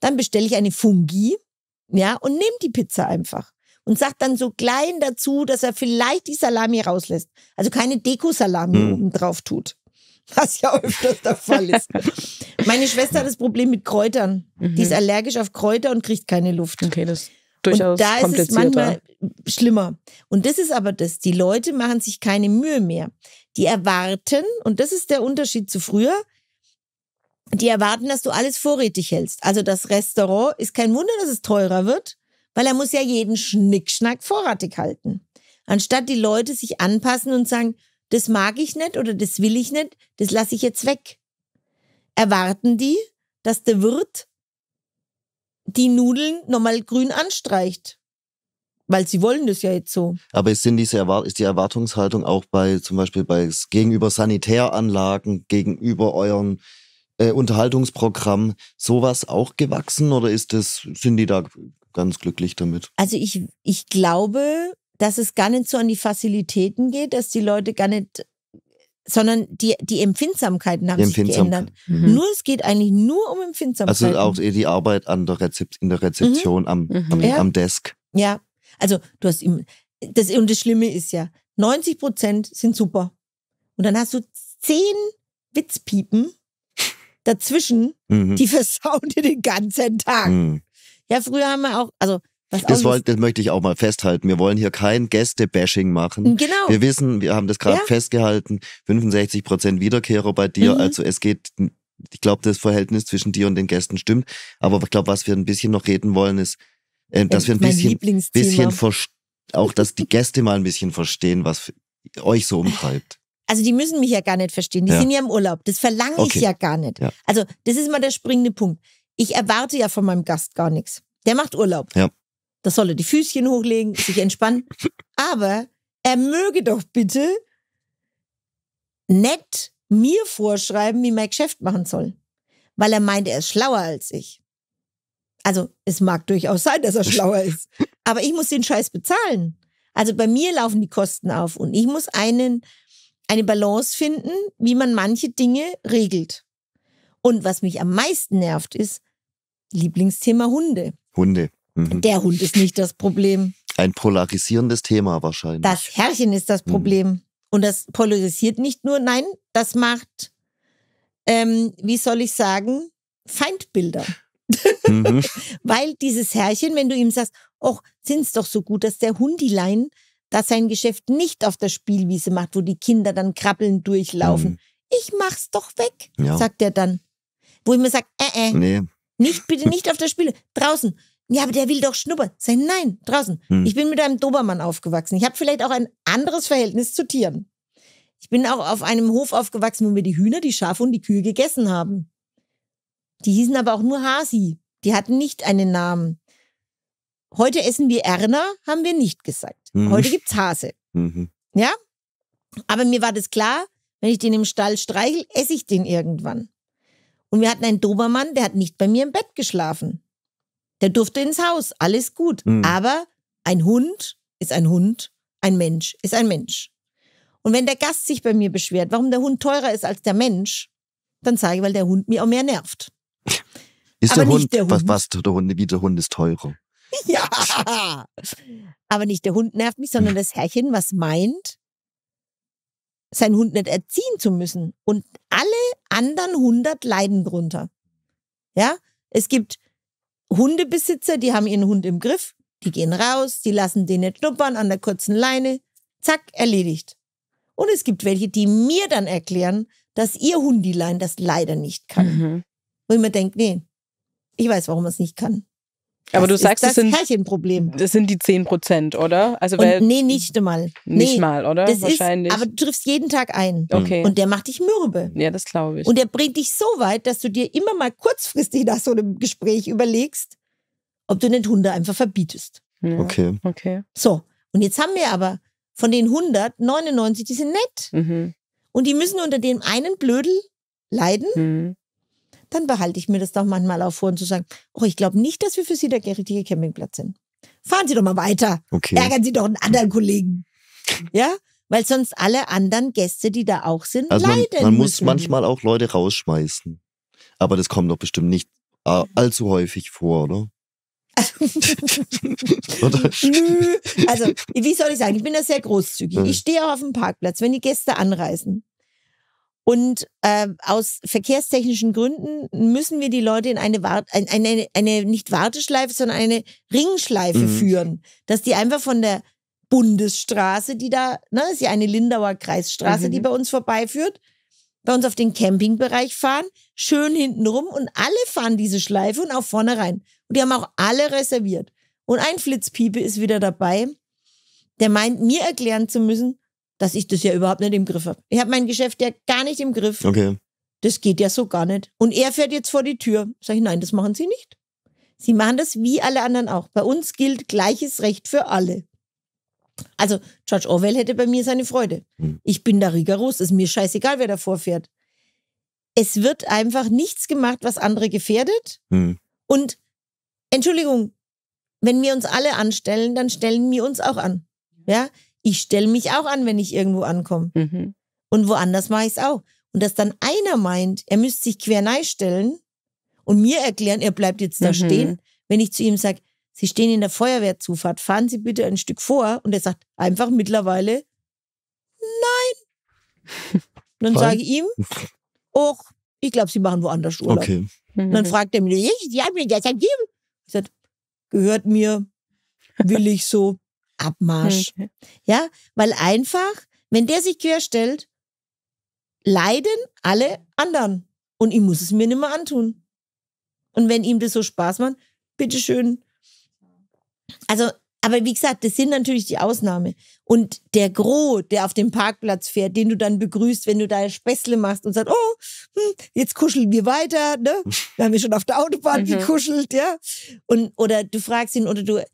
C: Dann bestelle ich eine Fungi, ja, und nehme die Pizza einfach. Und sag dann so klein dazu, dass er vielleicht die Salami rauslässt. Also keine Deko-Salami
B: Hm.
C: oben drauf tut. Was ja öfters der Fall ist. Meine Schwester hat das Problem mit Kräutern.
A: Mhm.
C: Die ist allergisch auf Kräuter und kriegt keine Luft.
A: Okay, das ist durchaus
C: und da ist es manchmal schlimmer. Und das ist aber das. Die Leute machen sich keine Mühe mehr. Die erwarten, und das ist der Unterschied zu früher, die erwarten, dass du alles vorrätig hältst. Also das Restaurant ist kein Wunder, dass es teurer wird, weil er muss ja jeden Schnickschnack vorratig halten. Anstatt die Leute sich anpassen und sagen, das mag ich nicht oder das will ich nicht, das lasse ich jetzt weg. Erwarten die, dass der Wirt die Nudeln nochmal grün anstreicht. Weil sie wollen das ja jetzt so.
B: Aber ist, sind diese Erwart ist die Erwartungshaltung auch bei zum Beispiel bei gegenüber Sanitäranlagen, gegenüber euren äh, Unterhaltungsprogramm sowas auch gewachsen oder ist das, sind die da ganz glücklich damit?
C: Also ich, ich glaube, dass es gar nicht so an die Facilitäten geht, dass die Leute gar nicht, sondern die, die Empfindsamkeiten haben
B: Die
C: sich
B: Empfindsam-
C: geändert.
A: Mhm.
C: Nur, es geht eigentlich nur um Empfindsamkeiten.
B: Also auch die Arbeit an der Rezep in der Rezeption am,
A: Mhm.
B: am,
C: Ja.
B: am Desk.
C: Ja, also du hast im, das, und das Schlimme ist ja, 90 Prozent sind super. Und dann hast du zehn Witzpiepen dazwischen,
B: Mhm.
C: die versauen dir den ganzen Tag. Ja, früher haben wir auch, also
B: Das, wollt, das möchte ich auch mal festhalten. Wir wollen hier kein Gäste-Bashing machen.
C: Genau.
B: Wir wissen, wir haben das gerade
C: Ja.
B: festgehalten, 65 Prozent Wiederkehrer bei dir.
C: Mhm.
B: Also es geht, ich glaube, das Verhältnis zwischen dir und den Gästen stimmt. Aber ich glaube, was wir ein bisschen noch reden wollen, ist, äh, dass wir ein bisschen, bisschen auch, dass die Gäste mal ein bisschen verstehen, was euch so umtreibt.
C: Also die müssen mich ja gar nicht verstehen. Die
B: Ja.
C: sind ja im Urlaub. Das verlange
B: Okay.
C: ich ja gar nicht.
B: Ja.
C: Also das ist mal der springende Punkt. Ich erwarte ja von meinem Gast gar nichts. Der macht Urlaub.
B: Ja.
C: Das soll er die Füßchen hochlegen, sich entspannen. Aber er möge doch bitte nett mir vorschreiben, wie mein Geschäft machen soll. Weil er meint, er ist schlauer als ich. Also es mag durchaus sein, dass er schlauer ist. Aber ich muss den Scheiß bezahlen. Also bei mir laufen die Kosten auf und ich muss einen, eine Balance finden, wie man manche Dinge regelt. Und was mich am meisten nervt, ist Lieblingsthema Hunde.
B: Hunde. Mhm.
C: Der Hund ist nicht das Problem.
B: Ein polarisierendes Thema wahrscheinlich.
C: Das Herrchen ist das
B: Mhm.
C: Problem. Und das polarisiert nicht nur, nein, das macht, ähm, wie soll ich sagen, Feindbilder.
B: Mhm.
C: Weil dieses Herrchen, wenn du ihm sagst, oh, sind's doch so gut, dass der Hundilein da sein Geschäft nicht auf der Spielwiese macht, wo die Kinder dann krabbeln durchlaufen.
B: Mhm.
C: Ich mach's doch weg,
B: Ja.
C: sagt er dann. Wo ich mir sag, äh, äh,
B: Nee.
C: nicht, bitte nicht auf der Spiele, draußen. Ja, aber der will doch schnuppern. Sag, nein, draußen.
B: Hm.
C: Ich bin mit einem Dobermann aufgewachsen. Ich habe vielleicht auch ein anderes Verhältnis zu Tieren. Ich bin auch auf einem Hof aufgewachsen, wo wir die Hühner, die Schafe und die Kühe gegessen haben. Die hießen aber auch nur Hasi. Die hatten nicht einen Namen. Heute essen wir Erna, haben wir nicht gesagt.
B: Mhm.
C: Heute gibt's Hase.
B: Mhm.
C: Aber mir war das klar, wenn ich den im Stall streichel, esse ich den irgendwann. Und wir hatten einen Dobermann, der hat nicht bei mir im Bett geschlafen. Der durfte ins Haus, alles gut.
B: Mhm.
C: Aber ein Hund ist ein Hund, ein Mensch ist ein Mensch. Und wenn der Gast sich bei mir beschwert, warum der Hund teurer ist als der Mensch, dann sage ich, weil der Hund mir auch mehr nervt.
B: Ist
C: Aber
B: der Hund,
C: der
B: was,
C: Hund.
B: was der Hund, wie der Hund ist teurer.
C: Ja. Aber nicht der Hund nervt mich, sondern das Herrchen, was meint, seinen Hund nicht erziehen zu müssen. Und alle anderen 100 leiden drunter. Ja, es gibt Hundebesitzer, die haben ihren Hund im Griff, die gehen raus, die lassen den nicht schnuppern an der kurzen Leine, zack, erledigt. Und es gibt welche, die mir dann erklären, dass ihr Hundilein das leider nicht kann.
A: Mhm.
C: Wo ich mir denke, nee, ich weiß, warum er es nicht kann.
A: Aber
C: das
A: du sagst,
C: ist
A: das
C: das
A: sind,
C: Herrchenproblem.
A: das sind die 10 Prozent, oder? Also weil,
C: Und nee, nicht einmal.
A: nicht
C: nee,
A: mal, oder?
C: Das
A: Wahrscheinlich.
C: ist, aber du triffst jeden Tag ein.
A: okay.
C: Und der macht dich mürbe.
A: ja, das glaube ich.
C: Und der bringt dich so weit, dass du dir immer mal kurzfristig nach so einem Gespräch überlegst, ob du nicht Hunde einfach verbietest.
A: ja.
B: Okay.
A: Okay.
C: So. Und jetzt haben wir aber von den 100, 99, die sind nett.
A: Mhm.
C: Und die müssen unter dem einen Blödel leiden.
A: Mhm.
C: Dann behalte ich mir das doch manchmal auch vor und zu sagen, oh, ich glaube nicht, dass wir für Sie der richtige Campingplatz sind. Fahren Sie doch mal weiter.
B: Okay.
C: Ärgern Sie doch einen anderen Kollegen. Ja? Weil sonst alle anderen Gäste, die da auch sind,
B: Also man,
C: leiden
B: man muss
C: müssen.
B: manchmal auch Leute rausschmeißen. Aber das kommt doch bestimmt nicht äh, allzu häufig vor, oder? Oder?
C: Nö. Also, wie soll ich sagen? Ich bin da sehr großzügig. Ich stehe auch auf dem Parkplatz, wenn die Gäste anreisen. Und äh, aus verkehrstechnischen Gründen müssen wir die Leute in eine, Wart eine, eine, eine nicht Warteschleife, sondern eine Ringschleife
B: Mhm.
C: führen. Dass die einfach von der Bundesstraße, die da, ne, ist ja eine Lindauer Kreisstraße,
A: Mhm.
C: die bei uns vorbeiführt, bei uns auf den Campingbereich fahren, schön hinten rum und alle fahren diese Schleife und auch vorne rein. Und die haben auch alle reserviert. Und ein Flitzpiepe ist wieder dabei, der meint, mir erklären zu müssen, dass ich das ja überhaupt nicht im Griff habe. Ich habe mein Geschäft ja gar nicht im Griff.
B: Okay.
C: Das geht ja so gar nicht. Und er fährt jetzt vor die Tür. Sag ich, nein, das machen Sie nicht. Sie machen das wie alle anderen auch. Bei uns gilt gleiches Recht für alle. Also George Orwell hätte bei mir seine Freude.
B: Hm.
C: Ich bin da rigoros. Ist mir scheißegal, wer davor fährt. Es wird einfach nichts gemacht, was andere gefährdet.
B: Hm.
C: Und Entschuldigung, wenn wir uns alle anstellen, dann stellen wir uns auch an. Ja, ich stelle mich auch an, wenn ich irgendwo ankomme.
A: Mhm.
C: Und woanders mache ich es auch. Und dass dann einer meint, er müsste sich quer stellen und mir erklären, er bleibt jetzt da
A: Mhm.
C: stehen, wenn ich zu ihm sage, Sie stehen in der Feuerwehrzufahrt, fahren Sie bitte ein Stück vor. Und er sagt einfach mittlerweile, nein. Dann sage ich ihm, och, ich glaube, Sie machen woanders Urlaub.
B: Okay.
C: Und dann
A: Mhm.
C: fragt er mich, "Ja, Sie haben mir das gegeben. Ich sage, gehört mir. will ich so. Abmarsch.
A: Okay.
C: Ja, weil einfach, wenn der sich querstellt, leiden alle anderen. Und ich muss es mir nicht mehr antun. Und wenn ihm das so Spaß macht, bitteschön. Also, aber wie gesagt, das sind natürlich die Ausnahme. Und der Gros, der auf dem Parkplatz fährt, den du dann begrüßt, wenn du da Späßle machst und sagst, oh, hm, jetzt kuscheln wir weiter, ne? Wir haben ja schon auf der Autobahn
A: Mhm.
C: gekuschelt, ja? Und, oder du fragst ihn, oder du,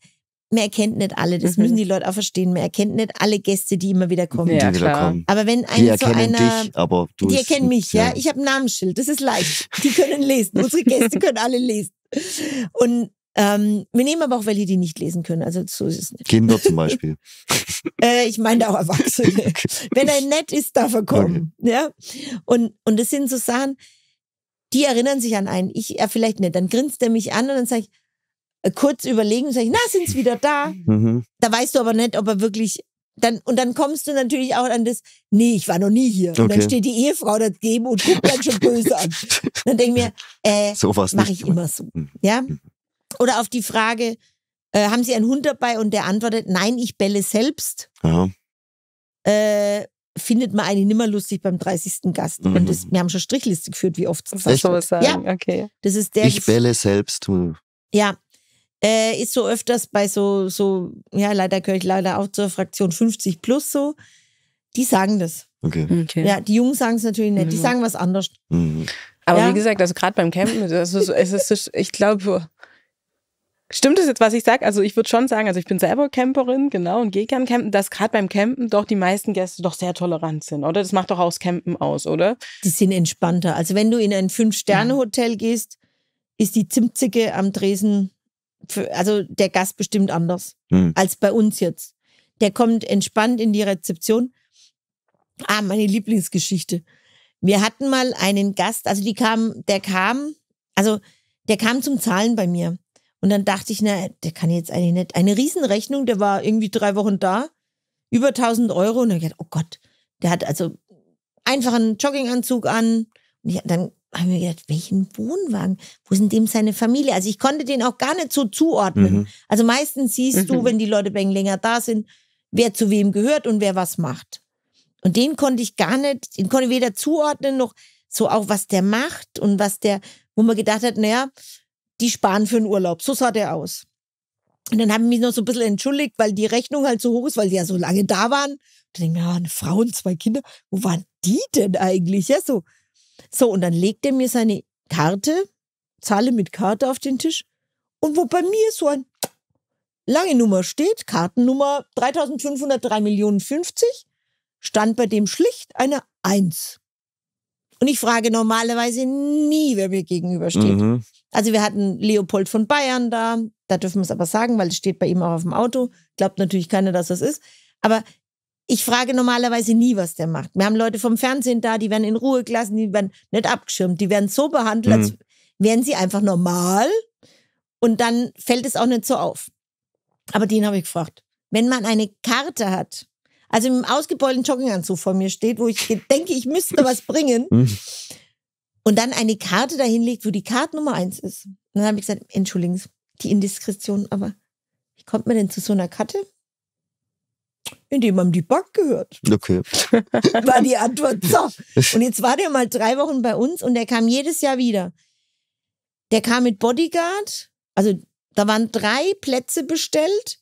C: man erkennt nicht alle, das
A: Mhm.
C: müssen die Leute auch verstehen, man erkennt nicht alle Gäste, die immer wieder kommen.
A: Ja,
B: die wieder
A: klar.
B: kommen.
C: Aber wenn
B: Die
C: ein so
B: erkennen
C: einer,
B: dich, aber du
C: die erkennen mich, ja. Ich habe ein Namensschild, das ist leicht. Die können lesen. Unsere Gäste können alle lesen. Und ähm, wir nehmen aber auch welche, die nicht lesen können. Also so ist es nicht.
B: Kinder zum Beispiel.
C: Äh, ich meine auch Erwachsene. Wenn er nett ist, darf er kommen. Ja. Und, und das sind so Sachen, die erinnern sich an einen. Ich ja, vielleicht nicht. Dann grinst er mich an und dann sage ich, äh, kurz überlegen und sage ich, na, sind's wieder da?
B: Mhm.
C: Da weißt du aber nicht, ob er wirklich. Dann, und dann kommst du natürlich auch an das, nee, ich war noch nie hier. Und dann
B: Okay.
C: steht die Ehefrau daneben und guckt dann schon böse an. Dann denke ich mir, äh,
B: So was
C: mache ich immer so.
B: Mhm.
C: Ja? Oder auf die Frage, äh, haben Sie einen Hund dabei? Und der antwortet, nein, ich belle selbst.
B: Ja.
C: Äh, findet man eigentlich nimmer lustig beim 30. Gast.
B: Mhm.
C: Und das, wir haben schon Strichliste geführt, wie oft es
A: Das sagen.
C: Ja,
A: Okay.
C: das ist der.
B: Ich bälle selbst.
C: Ja. Äh, ist so öfters bei so, so, ja, leider gehöre ich leider auch zur Fraktion 50 plus so. Die sagen das.
B: Okay.
A: okay.
C: Ja, die Jungen sagen es natürlich nicht. Die
A: Mhm.
C: sagen was anderes.
B: Mhm.
A: Aber
C: Ja.
A: wie gesagt, also gerade beim Campen, das ist, es ist, ich glaube, stimmt es jetzt, was ich sage? Also ich würde schon sagen, also ich bin selber Camperin, genau, und gehe gern campen, dass gerade beim Campen doch die meisten Gäste doch sehr tolerant sind, oder? Das macht doch auch das Campen aus, oder?
C: Die sind entspannter. Also wenn du in ein Fünf-Sterne-Hotel gehst, ist die Zimtzicke am Tresen, für, also der Gast bestimmt anders
B: Mhm.
C: als bei uns jetzt. Der kommt entspannt in die Rezeption. Ah, meine Lieblingsgeschichte. Wir hatten mal einen Gast, also die kam, der kam, also der kam zum Zahlen bei mir. Und dann dachte ich, na, der kann jetzt eigentlich nicht. Eine Riesenrechnung, der war irgendwie drei Wochen da, über 1000 Euro. Und dann gedacht, oh Gott, der hat also einfach einen Jogginganzug an. Und ich, dann haben wir gedacht, welchen Wohnwagen? Wo denn dem seine Familie? Also ich konnte den auch gar nicht so zuordnen.
B: Mhm.
C: Also meistens siehst du,
A: Mhm.
C: wenn die Leute ein länger da sind, wer zu wem gehört und wer was macht. Und den konnte ich gar nicht, den konnte ich weder zuordnen noch so auch, was der macht und was der, wo man gedacht hat, naja, die sparen für den Urlaub. So sah der aus. Und dann haben ich mich noch so ein bisschen entschuldigt, weil die Rechnung halt so hoch ist, weil die ja so lange da waren. Da denke ich mir, ja, eine Frau und zwei Kinder, wo waren die denn eigentlich? Ja, so. So, und dann legt er mir seine Karte, Zahle mit Karte auf den Tisch. Und wo bei mir so ein lange Nummer steht, Kartennummer 3503 Millionen 50, stand bei dem schlicht eine Eins. Und ich frage normalerweise nie, wer mir gegenübersteht.
B: Mhm.
C: Also wir hatten Leopold von Bayern da, da dürfen wir es aber sagen, weil es steht bei ihm auch auf dem Auto. Glaubt natürlich keiner, dass das ist. Aber ich frage normalerweise nie, was der macht. Wir haben Leute vom Fernsehen da, die werden in Ruhe gelassen, die werden nicht abgeschirmt, die werden so behandelt, als wären sie einfach normal. Und dann fällt es auch nicht so auf. Aber den habe ich gefragt. Wenn man eine Karte hat, also im ausgebeulten Jogginganzug vor mir steht, wo ich denke, ich müsste was bringen,
B: Mhm.
C: und dann eine Karte dahin legt, wo die Karte Nummer eins ist. Und dann habe ich gesagt, entschuldigen Sie, die Indiskretion, aber wie kommt man denn zu so einer Karte? Indem man die Bank gehört,
B: Okay.
C: war die Antwort. So. Und jetzt war der mal drei Wochen bei uns und der kam jedes Jahr wieder. Der kam mit Bodyguard, also da waren drei Plätze bestellt.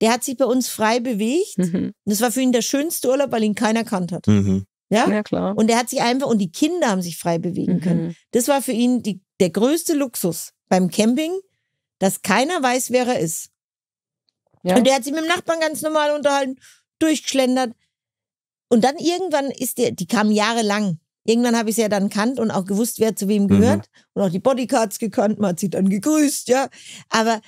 C: Der hat sich bei uns frei bewegt. Und
A: Mhm.
C: das war für ihn der schönste Urlaub, weil ihn keiner kannt hat.
B: Mhm.
C: Ja?
A: Ja, klar.
C: Und er hat sich einfach, und die Kinder haben sich frei bewegen können.
A: Mhm.
C: Das war für ihn die, der größte Luxus beim Camping, dass keiner weiß, wer er ist.
A: Ja.
C: Und der hat sich mit dem Nachbarn ganz normal unterhalten, durchgeschlendert. Und dann irgendwann ist der, die kamen jahrelang. Irgendwann habe ich sie ja dann kannt und auch gewusst, wer zu wem
B: Mhm.
C: gehört. Und auch die Bodyguards gekannt, man hat sie dann gegrüßt, ja. Aber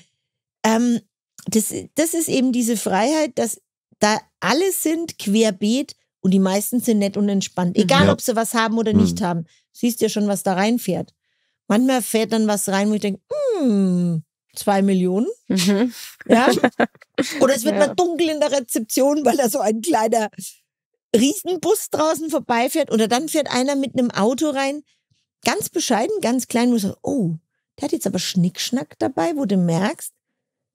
C: ähm, das, das ist eben diese Freiheit, dass da alle sind querbeet und die meisten sind nett und entspannt.
A: Mhm.
C: Egal,
B: Ja.
C: ob sie was haben oder
B: Mhm.
C: nicht haben. Siehst ja schon, was da reinfährt. Manchmal fährt dann was rein, wo ich denke, hm, zwei Millionen.
A: Mhm.
C: Ja? Oder es wird
A: Ja.
C: mal dunkel in der Rezeption, weil da so ein kleiner Riesenbus draußen vorbeifährt. Oder dann fährt einer mit einem Auto rein, ganz bescheiden, ganz klein, wo du sagst, oh, der hat jetzt aber Schnickschnack dabei, wo du merkst,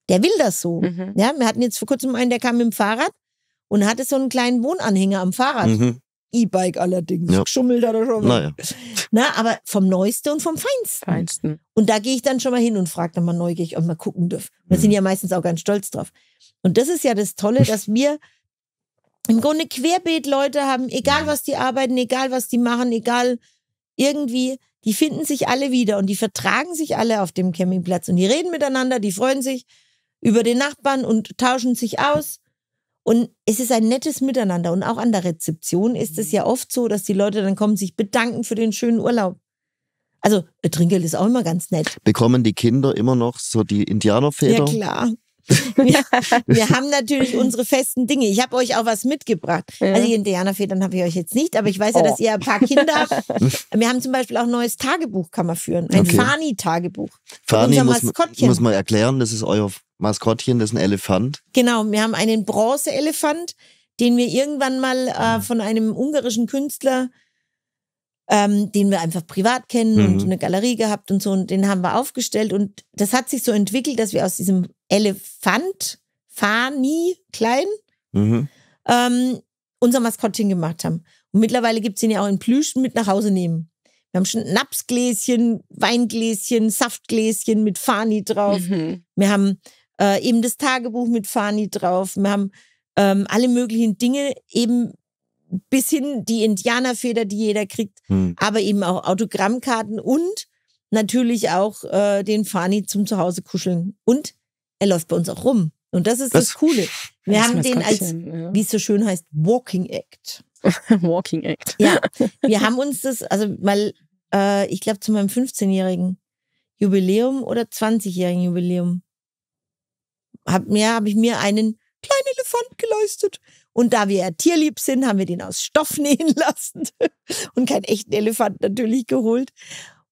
C: der will das so.
A: Mhm.
C: Ja, wir hatten jetzt vor kurzem einen, der kam mit dem Fahrrad und hatte so einen kleinen Wohnanhänger am Fahrrad.
B: Mhm.
C: E-Bike allerdings.
B: Ja.
C: Geschummelt hat er schon.
B: Naja.
C: Na, aber vom Neueste und vom Feinsten.
A: Feinsten.
C: Und da gehe ich dann schon mal hin und frage dann mal neugierig, ob man gucken dürfen. Und da sind ja meistens auch ganz stolz drauf. Und das ist ja das Tolle, dass wir im Grunde querbeet Leute haben, egal was die arbeiten, egal was die machen, egal irgendwie, die finden sich alle wieder und die vertragen sich alle auf dem Campingplatz und die reden miteinander, die freuen sich über den Nachbarn und tauschen sich aus. Und es ist ein nettes Miteinander. Und auch an der Rezeption ist es ja oft so, dass die Leute dann kommen, sich bedanken für den schönen Urlaub. Also, Trinkgeld ist auch immer ganz nett.
B: Bekommen die Kinder immer noch so die Indianerfeder?
C: Ja, klar. Wir, wir haben natürlich unsere festen Dinge. Ich habe euch auch was mitgebracht.
A: Ja.
C: Also die Indianerfedern habe ich euch jetzt nicht, aber ich weiß ja, dass
A: Oh.
C: ihr ein paar Kinder habt. Wir haben zum Beispiel auch ein neues Tagebuch, kann man führen. Ein
B: Okay.
C: Fani-Tagebuch.
B: Fani muss, muss man erklären, das ist euer Maskottchen, das ist ein Elefant.
C: Genau, wir haben einen Bronzeelefant, den wir irgendwann mal äh, von einem ungarischen Künstler, ähm, den wir einfach privat kennen
B: Mhm.
C: und eine Galerie gehabt und so, und den haben wir aufgestellt. Und das hat sich so entwickelt, dass wir aus diesem Elefant, Fani, klein,
B: Mhm.
C: ähm, unser Maskottchen gemacht haben. Und mittlerweile gibt's ihn ja auch in Plüsch mit nach Hause nehmen. Wir haben schon Napsgläschen, Weingläschen, Saftgläschen mit Fani drauf.
A: Mhm.
C: Wir haben äh, eben das Tagebuch mit Fani drauf. Wir haben ähm, alle möglichen Dinge, eben bis hin die Indianerfeder, die jeder kriegt,
B: Hm.
C: aber eben auch Autogrammkarten und natürlich auch äh, den Fani zum Zuhause kuscheln. Und er läuft bei uns auch rum. Und das ist das,
B: Das-
C: Coole. Wir
A: Das
C: haben den als,
A: Maskottchen,
C: wie es so schön heißt, Walking Act.
A: ja. Walking Act.
C: Ja, wir haben uns das, also weil äh, ich glaube zu meinem 15-jährigen Jubiläum oder 20-jährigen Jubiläum hab mir habe ich mir einen kleinen Elefant geleistet. Und da wir ja tierlieb sind, haben wir den aus Stoff nähen lassen und keinen echten Elefant natürlich geholt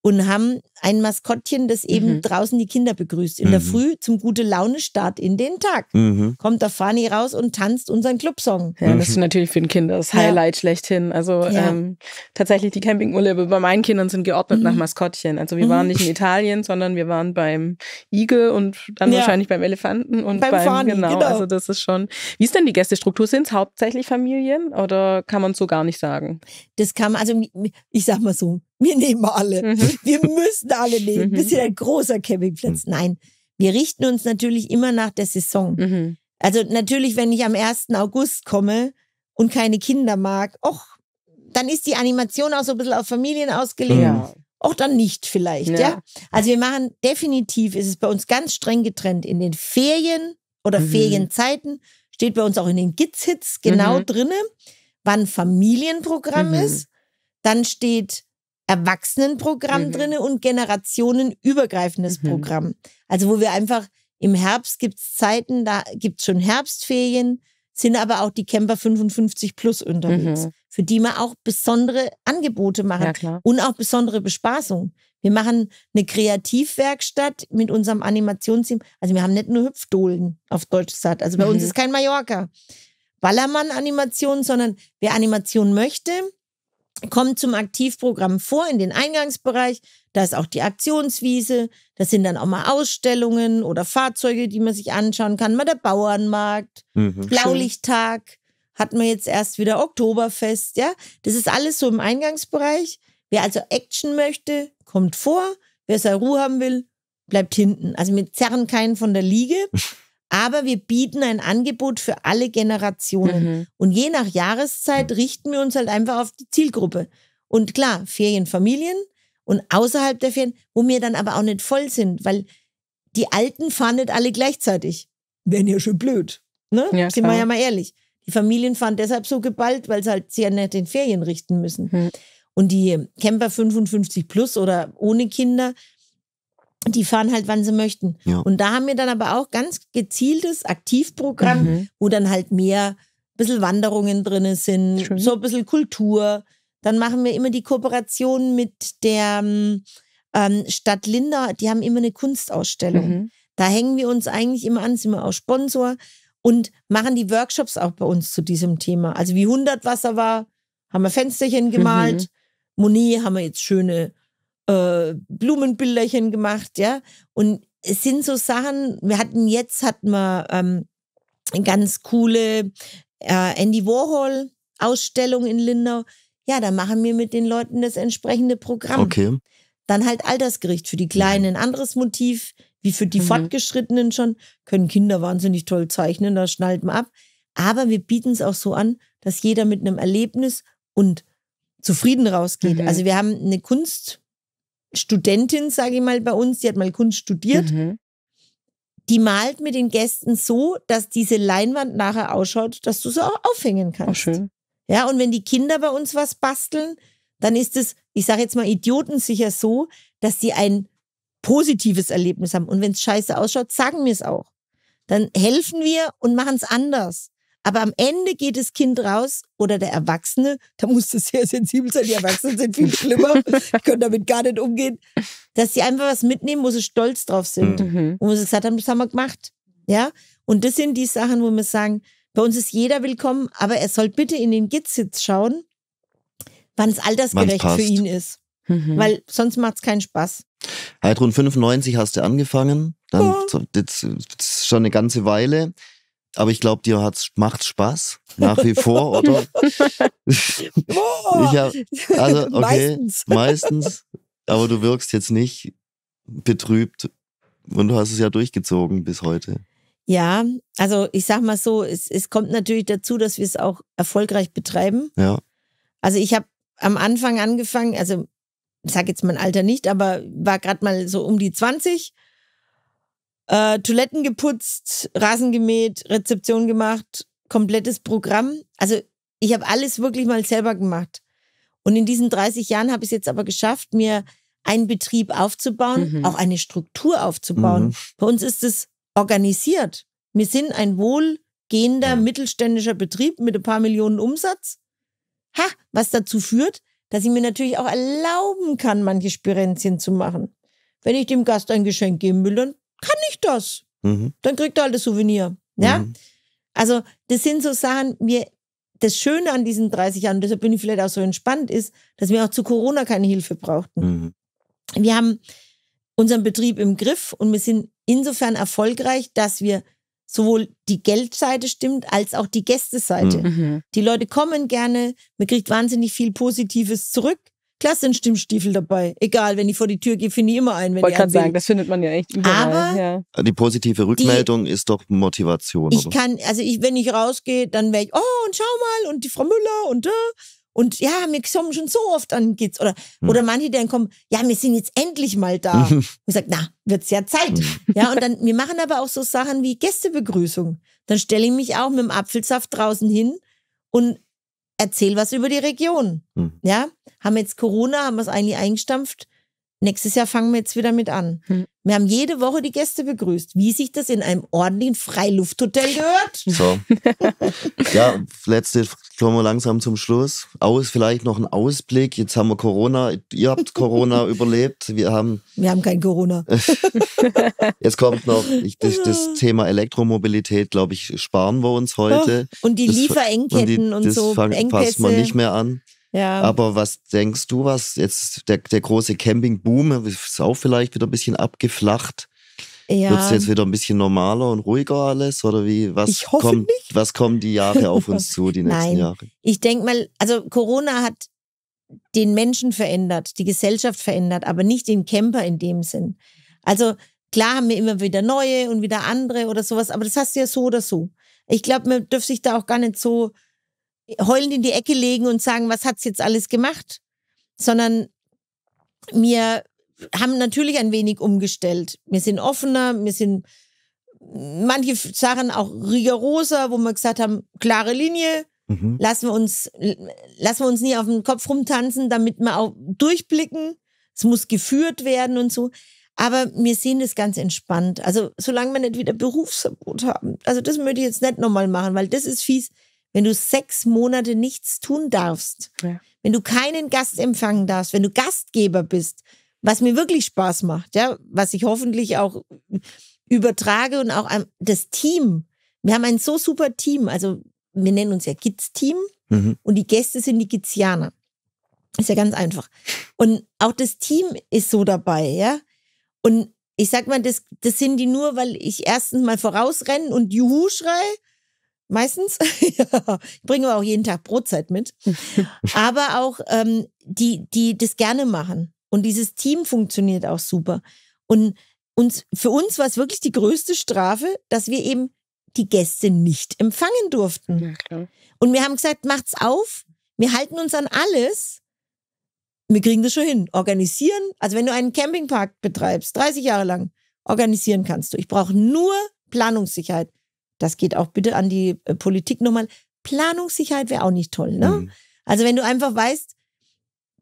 C: und haben ein Maskottchen, das eben
A: Mhm.
C: draußen die Kinder begrüßt in der
B: Mhm.
C: Früh zum gute Laune Start in den Tag.
B: Mhm.
C: Kommt der Fani raus und tanzt unseren Clubsong.
A: Ja, das ist natürlich für ein Kind das
C: Ja.
A: Highlight schlechthin. Also
C: Ja.
A: ähm, tatsächlich die Campingurlaube bei meinen Kindern sind geordnet
C: Mhm.
A: nach Maskottchen. Also wir
C: Mhm.
A: waren nicht in Italien, sondern wir waren beim Igel und dann
C: Ja.
A: wahrscheinlich beim Elefanten und
C: Beim
A: beim,
C: Fani,
A: genau,
C: genau.
A: Also das ist schon. Wie ist denn die Gästestruktur? Sind es hauptsächlich Familien oder kann man so gar nicht sagen?
C: Das kann man, also ich sag mal so, wir nehmen alle.
A: Mhm.
C: Wir müssen alle nehmen.
A: Mhm.
C: Wir sind ein großer Campingplatz. Nein, wir richten uns natürlich immer nach der Saison.
A: Mhm.
C: Also natürlich, wenn ich am 1. August komme und keine Kinder mag, och, dann ist die Animation auch so ein bisschen auf Familien ausgelegt.
B: Mhm.
A: Ja.
C: Auch dann nicht vielleicht, ja.
A: Ja.
C: Also wir machen definitiv, ist es bei uns ganz streng getrennt. In den Ferien oder
A: Mhm.
C: Ferienzeiten steht bei uns auch in den Giz-Hits genau
A: Mhm.
C: drinne, wann Familienprogramm
A: Mhm.
C: ist. Dann steht Erwachsenenprogramm
A: Mhm.
C: drinne und generationenübergreifendes
A: Mhm.
C: Programm. Also wo wir einfach im Herbst gibt's Zeiten, da gibt's schon Herbstferien, sind aber auch die Camper 55 plus unterwegs,
A: Mhm.
C: für die wir auch besondere Angebote machen
A: ja, klar.
C: und auch besondere Bespaßung. Wir machen eine Kreativwerkstatt mit unserem Animationsteam. Also wir haben nicht nur Hüpfdohlen auf Deutsch gesagt. Also bei uns
A: Mhm.
C: ist kein Mallorca. Ballermann-Animation, sondern wer Animation möchte, kommt zum Aktivprogramm vor in den Eingangsbereich. Da ist auch die Aktionswiese. Das sind dann auch mal Ausstellungen oder Fahrzeuge, die man sich anschauen kann. Mal der Bauernmarkt.
B: Mhm.
C: Blaulichttag hatten wir jetzt erst wieder Oktoberfest, ja. Das ist alles so im Eingangsbereich. Wer also Action möchte, kommt vor. Wer seine Ruhe haben will, bleibt hinten. Also wir zerren keinen von der Liege, aber wir bieten ein Angebot für alle Generationen.
A: Mhm.
C: Und je nach Jahreszeit richten wir uns halt einfach auf die Zielgruppe. Und klar, Ferienfamilien und außerhalb der Ferien, wo wir dann aber auch nicht voll sind, weil die Alten fahren nicht alle gleichzeitig. Wären ja schon blöd. Ne?
A: Ja,
C: Sind wir ja mal ehrlich. Die Familien fahren deshalb so geballt, weil sie halt sehr nett den Ferien richten müssen.
A: Hm.
C: Und die Camper 55 plus oder ohne Kinder, die fahren halt, wann sie möchten.
B: Ja.
C: Und da haben wir dann aber auch ganz gezieltes Aktivprogramm,
A: Mhm.
C: wo dann halt mehr ein bisschen Wanderungen drin sind,
A: Schön.
C: so ein bisschen Kultur. Dann machen wir immer die Kooperation mit der ähm, ähm, Stadt Linda, die haben immer eine Kunstausstellung.
A: Mhm.
C: Da hängen wir uns eigentlich immer an, sind wir auch Sponsor und machen die Workshops auch bei uns zu diesem Thema. Also wie 100 Wasser war, haben wir Fensterchen gemalt.
A: Mhm.
C: Monet haben wir jetzt schöne äh, Blumenbilderchen gemacht, ja. Und es sind so Sachen, wir hatten jetzt, hatten wir ähm, eine ganz coole äh, Andy Warhol Ausstellung in Lindau. Ja, da machen wir mit den Leuten das entsprechende Programm.
B: Okay.
C: Dann halt Altersgericht für die Kleinen, ein anderes Motiv, wie für die
A: Mhm.
C: Fortgeschrittenen schon. Können Kinder wahnsinnig toll zeichnen, da schnallt man ab. Aber wir bieten es auch so an, dass jeder mit einem Erlebnis und zufrieden rausgeht.
A: Mhm.
C: Also wir haben eine Kunststudentin, sage ich mal, bei uns, die hat mal Kunst studiert.
A: Mhm.
C: Die malt mit den Gästen so, dass diese Leinwand nachher ausschaut, dass du sie auch aufhängen kannst.
A: Auch schön.
C: Ja, und wenn die Kinder bei uns was basteln, dann ist es, ich sage jetzt mal idiotensicher so, dass die ein positives Erlebnis haben. Und wenn es scheiße ausschaut, sagen wir es auch. Dann helfen wir und machen es anders. Aber am Ende geht das Kind raus oder der Erwachsene, da muss das sehr sensibel sein, die Erwachsenen sind viel schlimmer, die können damit gar nicht umgehen, dass sie einfach was mitnehmen, wo sie stolz drauf sind
A: Mhm.
C: wo wir gesagt haben, das haben wir gemacht. Ja, und das sind die Sachen, wo wir sagen, bei uns ist jeder willkommen, aber er soll bitte in den Gitsitz schauen, wann es altersgerecht für ihn ist.
A: Mhm.
C: Weil sonst macht es keinen Spaß.
B: Heidrun 95 hast du angefangen. Dann
C: Ja.
B: ist schon eine ganze Weile. Aber ich glaube, dir hat's, macht's Spaß. Nach wie vor, oder? ich hab, also, okay.
C: Meistens.
B: meistens. Aber du wirkst jetzt nicht betrübt. Und du hast es ja durchgezogen bis heute.
C: Ja, also ich sag mal so, es, es kommt natürlich dazu, dass wir es auch erfolgreich betreiben.
B: Ja.
C: Also ich habe am Anfang angefangen, also ich sage jetzt mein Alter nicht, aber war gerade mal so um die 20. Äh, Toiletten geputzt, Rasen gemäht, Rezeption gemacht, komplettes Programm. Also ich habe alles wirklich mal selber gemacht. Und in diesen 30 Jahren habe ich es jetzt aber geschafft, mir einen Betrieb aufzubauen,
A: Mhm.
C: auch eine Struktur aufzubauen.
B: Mhm.
C: Bei uns ist es organisiert. Wir sind ein wohlgehender
B: Ja.
C: mittelständischer Betrieb mit ein paar Millionen Umsatz. Ha, was dazu führt, dass ich mir natürlich auch erlauben kann, manche Spirenzchen zu machen. Wenn ich dem Gast ein Geschenk geben will, dann ich das.
B: Mhm.
C: Dann kriegt er halt das Souvenir. Ja?
B: Mhm.
C: Also, das sind so Sachen, wir, das Schöne an diesen 30 Jahren, deshalb bin ich vielleicht auch so entspannt, ist, dass wir auch zu Corona keine Hilfe brauchten.
B: Mhm.
C: Wir haben unseren Betrieb im Griff und wir sind insofern erfolgreich, dass wir sowohl die Geldseite stimmt, als auch die Gästeseite.
B: Mhm.
A: Mhm.
C: Die Leute kommen gerne, man kriegt wahnsinnig viel Positives zurück. Klar sind Stimmstiefel dabei. Egal, wenn ich vor die Tür gehe, finde ich immer einen, wenn
A: Wollte
C: ich
A: gerade sagen, das findet man ja echt überall.
C: Aber-
A: ja.
B: Die positive Rückmeldung ist doch Motivation.
C: Ich
B: oder?
C: kann, also ich, wenn ich rausgehe, dann wäre ich, oh, und schau mal, und die Frau Müller und da. Und ja, wir kommen schon so oft an Kids. Oder,
B: Hm.
C: oder manche, die dann kommen, ja, wir sind jetzt endlich mal da. Und ich sage, na, wird's ja Zeit. Ja, und dann, wir machen aber auch so Sachen wie Gästebegrüßung. Dann stelle ich mich auch mit dem Apfelsaft draußen hin und erzähl was über die Region.
B: Hm.
C: Ja, haben jetzt Corona, haben wir es eigentlich eingestampft. Nächstes Jahr fangen wir jetzt wieder mit an.
A: Hm.
C: Wir haben jede Woche die Gäste begrüßt, wie sich das in einem ordentlichen Freilufthotel gehört.
B: So. ja, letzte kommen wir langsam zum Schluss. Aus, vielleicht noch ein Ausblick. Jetzt haben wir Corona. Ihr habt Corona überlebt. Wir haben,
C: Wir haben kein Corona.
B: jetzt kommt noch ich, das, das Thema Elektromobilität, glaube ich, sparen wir uns heute.
C: Und die
B: Das-
C: Lieferengketten und,
B: das
C: so
B: fang-
C: Engpässe.
B: passt man nicht mehr an.
C: Ja.
B: Aber was denkst du, was jetzt der, der große Campingboom ist auch vielleicht wieder ein bisschen abgeflacht?
C: ja.
B: Wird es jetzt wieder ein bisschen normaler und ruhiger alles? Oder wie? Was
C: Ich hoffe
B: kommt,
C: nicht.
B: was kommen die Jahre auf uns zu, die nächsten
C: Nein.
B: Jahre?
C: Ich denke mal, also Corona hat den Menschen verändert, die Gesellschaft verändert, aber nicht den Camper in dem Sinn. Also klar haben wir immer wieder neue und wieder andere oder sowas, aber das hast du ja so oder so. Ich glaube, man dürfte sich da auch gar nicht so heulend in die Ecke legen und sagen, was hat's jetzt alles gemacht, sondern wir haben natürlich ein wenig umgestellt. Wir sind offener, wir sind manche Sachen auch rigoroser, wo wir gesagt haben, klare Linie,
B: Mhm.
C: lassen wir uns, lassen wir uns nie auf den Kopf rumtanzen, damit wir auch durchblicken. Es muss geführt werden und so. Aber wir sehen das ganz entspannt. Also, solange wir nicht wieder Berufsverbot haben. Also, das möchte ich jetzt nicht nochmal machen, weil das ist fies, wenn du sechs Monate nichts tun darfst.
A: Ja.
C: Wenn du keinen Gast empfangen darfst, wenn du Gastgeber bist, was mir wirklich Spaß macht, ja, was ich hoffentlich auch übertrage und auch an das Team. Wir haben ein so super Team. Also, wir nennen uns ja Kids-Team
B: Mhm.
C: und die Gäste sind die Gizianer. Ist ja ganz einfach. Und auch das Team ist so dabei, ja. Und ich sag mal, das, das sind die nur, weil ich erstens mal vorausrenne und Juhu schrei. Meistens. ja, ich bringe aber auch jeden Tag Brotzeit mit. aber auch ähm, die, die das gerne machen. Und dieses Team funktioniert auch super. Und uns, für uns war es wirklich die größte Strafe, dass wir eben die Gäste nicht empfangen durften.
A: Ja.
C: Und wir haben gesagt, macht's auf. Wir halten uns an alles. Wir kriegen das schon hin. Organisieren. Also wenn du einen Campingpark betreibst, 30 Jahre lang, organisieren kannst du. Ich brauche nur Planungssicherheit. Das geht auch bitte an die äh, Politik nochmal. Planungssicherheit wäre auch nicht toll, ne?
B: Mhm.
C: Also wenn du einfach weißt,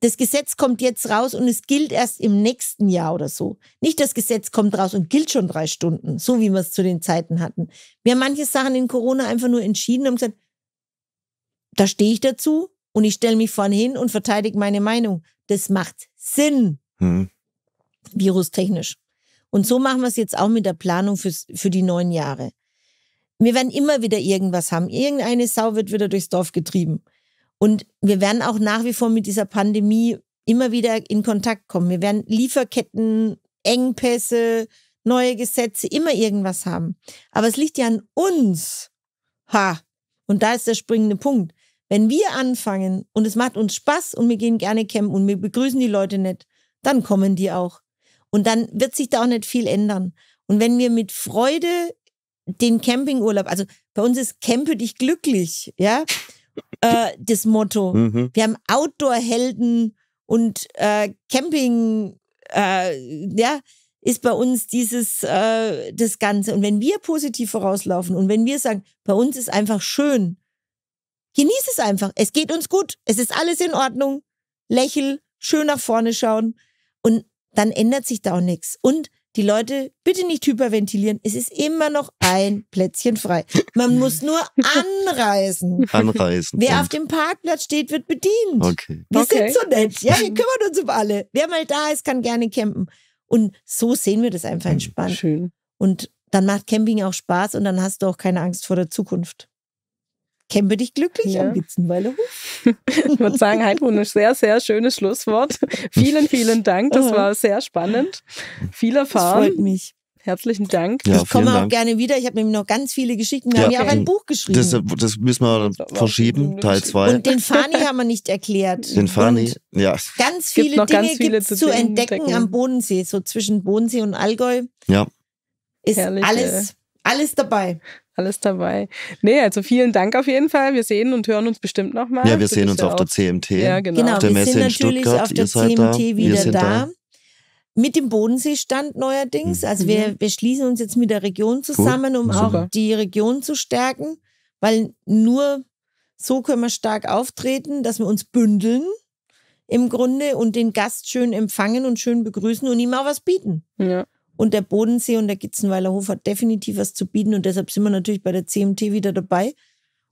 C: das Gesetz kommt jetzt raus und es gilt erst im nächsten Jahr oder so. Nicht das Gesetz kommt raus und gilt schon drei Stunden, so wie wir es zu den Zeiten hatten. Wir haben manche Sachen in Corona einfach nur entschieden und gesagt, da stehe ich dazu und ich stelle mich vorne hin und verteidige meine Meinung. Das macht Sinn,
B: Hm.
C: virustechnisch. Und so machen wir es jetzt auch mit der Planung fürs, für die neuen Jahre. Wir werden immer wieder irgendwas haben. Irgendeine Sau wird wieder durchs Dorf getrieben. Und wir werden auch nach wie vor mit dieser Pandemie immer wieder in Kontakt kommen. Wir werden Lieferketten, Engpässe, neue Gesetze, immer irgendwas haben. Aber es liegt ja an uns. Ha. Und da ist der springende Punkt. Wenn wir anfangen und es macht uns Spaß und wir gehen gerne campen und wir begrüßen die Leute nett, dann kommen die auch. Und dann wird sich da auch nicht viel ändern. Und wenn wir mit Freude den Campingurlaub, also bei uns ist Campe dich glücklich, ja, äh, das Motto.
B: Mhm.
C: Wir haben Outdoor-Helden und äh, Camping, äh, ja, ist bei uns dieses, äh, das Ganze. Und wenn wir positiv vorauslaufen und wenn wir sagen, bei uns ist einfach schön, genieß es einfach. Es geht uns gut. Es ist alles in Ordnung. Lächel, schön nach vorne schauen. Und dann ändert sich da auch nichts. Und die Leute, bitte nicht hyperventilieren. Es ist immer noch ein Plätzchen frei. Man muss nur anreisen.
B: Anreisen.
C: Wer auf dem Parkplatz steht, wird bedient.
B: Okay.
C: Wir
A: Okay.
C: sind so nett. Ja, wir kümmern uns um alle. Wer mal da ist, kann gerne campen. Und so sehen wir das einfach entspannt.
A: Schön.
C: Und dann macht Camping auch Spaß und dann hast du auch keine Angst vor der Zukunft. Campe dich glücklich
A: Ja.
C: am Gitzenweiler Hof.
A: Ich würde sagen, Heidrun, ein sehr, sehr schönes Schlusswort. Vielen, vielen Dank. Das war sehr spannend. Viel
C: Das freut mich.
A: Herzlichen Dank.
B: Ja,
C: ich komme auch
B: Dank.
C: gerne wieder. Ich habe nämlich noch ganz viele Geschichten. Wir
B: Ja,
C: haben ja auch ein Buch geschrieben.
B: Das, das müssen wir
A: Das
B: verschieben, Teil
A: gut.
B: 2.
C: und den Fani haben wir nicht erklärt.
B: Den Fani, ja.
C: ganz
A: Gibt
C: viele
A: noch
C: Dinge
A: ganz viele
C: gibt's
A: zu
C: zu
A: entdecken.
C: entdecken am Bodensee, so zwischen Bodensee und Allgäu.
B: Ja.
C: Ist
A: Herrliche-
C: alles, alles dabei.
A: Alles dabei. Nee, also vielen Dank auf jeden Fall. Wir sehen und hören uns bestimmt nochmal.
B: Ja, wir sehen uns
A: ja
B: auf der CMT.
A: Ja, genau.
C: Genau,
B: der
C: wir
B: Messe
C: sind
B: in
C: natürlich
B: Stuttgart.
C: auf der
B: da.
C: CMT
B: Wir
C: wieder
B: sind
C: da.
B: da.
C: Mit dem Bodenseestand neuerdings. Also wir, wir schließen uns jetzt mit der Region zusammen, um
A: Super.
C: auch die Region zu stärken, weil nur so können wir stark auftreten, dass wir uns bündeln im Grunde und den Gast schön empfangen und schön begrüßen und ihm auch was bieten.
A: Ja.
C: Und der Bodensee und der Gitzenweiler Hof hat definitiv was zu bieten und deshalb sind wir natürlich bei der CMT wieder dabei.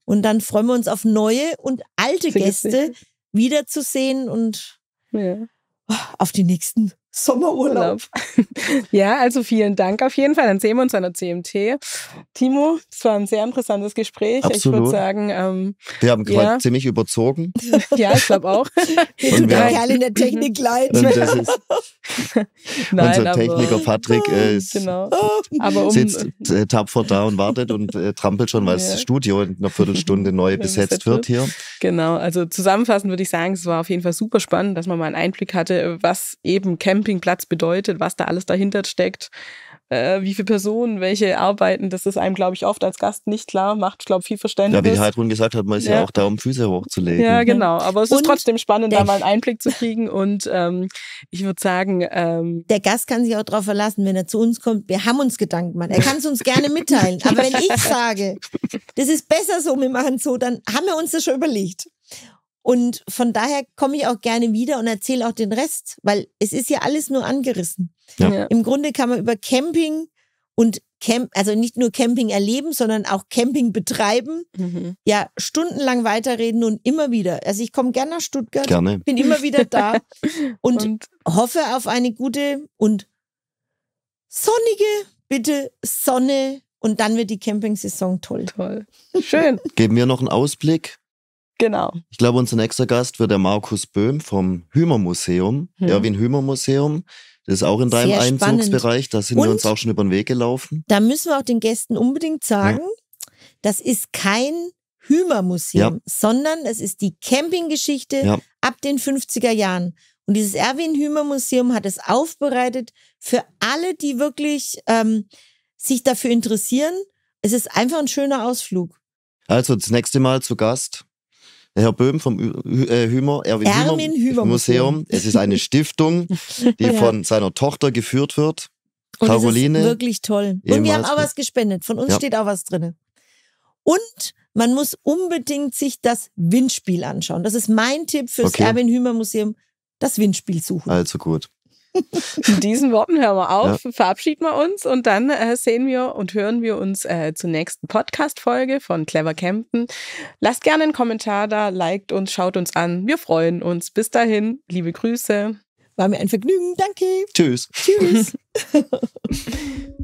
C: Und dann freuen wir uns auf neue und alte Gäste wiederzusehen und
A: ja.
C: auf die nächsten Sommerurlaub.
A: Urlaub. ja, also vielen Dank auf jeden Fall. Dann sehen wir uns an der CMT. Timo, es war ein sehr interessantes Gespräch. Ich
B: Absolut.
A: würde sagen, ähm,
B: Wir haben
A: Ja.
B: heute ziemlich überzogen.
A: ja, ich glaube auch.
B: Und
C: tut der
B: wir-
C: Kerl in der Technik leid.
B: Und das ist
A: Nein,
B: unser
A: aber,
B: Techniker Patrick ist,
A: Genau. Aber um,
B: sitzt äh, tapfer da und wartet und äh, trampelt schon, weil
A: Ja.
B: das Studio in einer Viertelstunde neu
A: Besetzt
B: wird hier.
A: Genau, also zusammenfassend würde ich sagen, es war auf jeden Fall super spannend, dass man mal einen Einblick hatte, was eben Campingplatz bedeutet, was da alles dahinter steckt, äh, wie viele Personen, welche arbeiten. Das ist einem, glaube ich, oft als Gast nicht klar, macht, glaube ich, viel
B: Ja,
A: Verständnis.
B: wie die Heidrun gesagt hat, man ist ja,
A: Ja.
B: auch da, um Füße hochzulegen.
A: Ja, genau. Aber es ist
C: Und
A: trotzdem spannend, da mal einen Einblick zu kriegen. Und ähm, ich würde sagen, ähm,
C: Der Gast kann sich auch darauf verlassen, wenn er zu uns kommt. Wir haben uns Gedanken gemacht. Er kann es uns gerne mitteilen. Aber wenn ich sage, das ist besser so, wir machen so, dann haben wir uns das schon überlegt. Und von daher komme ich auch gerne wieder und erzähle auch den Rest, weil es ist ja alles nur angerissen.
B: Ja.
C: Im Grunde kann man über Camping und Camp, also nicht nur Camping erleben, sondern auch Camping betreiben,
A: Mhm.
C: ja, stundenlang weiterreden und immer wieder. Also ich komme gerne nach Stuttgart,
B: Gerne.
C: bin immer wieder da und,
A: Und
C: hoffe auf eine gute und sonnige, bitte Sonne und dann wird die Campingsaison toll.
A: toll. Schön.
B: Geben wir noch einen Ausblick.
A: Genau.
B: Ich glaube, unser nächster Gast wird der Markus Böhm vom Hümer Museum,
A: Mhm.
B: Erwin Hümer Museum. Das ist auch in deinem
C: Sehr spannend.
B: Einzugsbereich. Da sind
C: Und-
B: wir uns auch schon über den Weg gelaufen.
C: Da müssen wir auch den Gästen unbedingt sagen, das ist kein Hümer-Museum, sondern es ist die Campinggeschichte
B: Ja.
C: ab den 50er Jahren. Und dieses Erwin Hümer Museum hat es aufbereitet für alle, die wirklich ähm, sich dafür interessieren. Es ist einfach ein schöner Ausflug.
B: Also das nächste Mal zu Gast Herr Böhm vom äh, Hümer, Erwin,
C: Erwin Hümer
B: Museum.
C: Museum.
B: Es ist eine Stiftung, die
C: Ja.
B: von seiner Tochter geführt wird.
C: Und
B: Caroline.
C: wirklich toll. Und wir haben auch was gespendet. Von uns
B: Ja.
C: steht auch was drin. Und man muss unbedingt sich das Windspiel anschauen. Das ist mein Tipp fürs
B: Okay.
C: Erwin Hümer Museum. Das Windspiel suchen.
B: Also gut.
A: In diesen Worten hören wir auf, verabschieden wir uns und dann äh, sehen wir und hören wir uns äh, zur nächsten Podcast-Folge von Clever Campen. Lasst gerne einen Kommentar da, liked uns, schaut uns an. Wir freuen uns. Bis dahin, liebe Grüße.
C: War mir ein Vergnügen. Danke.
B: Tschüss.
C: Tschüss.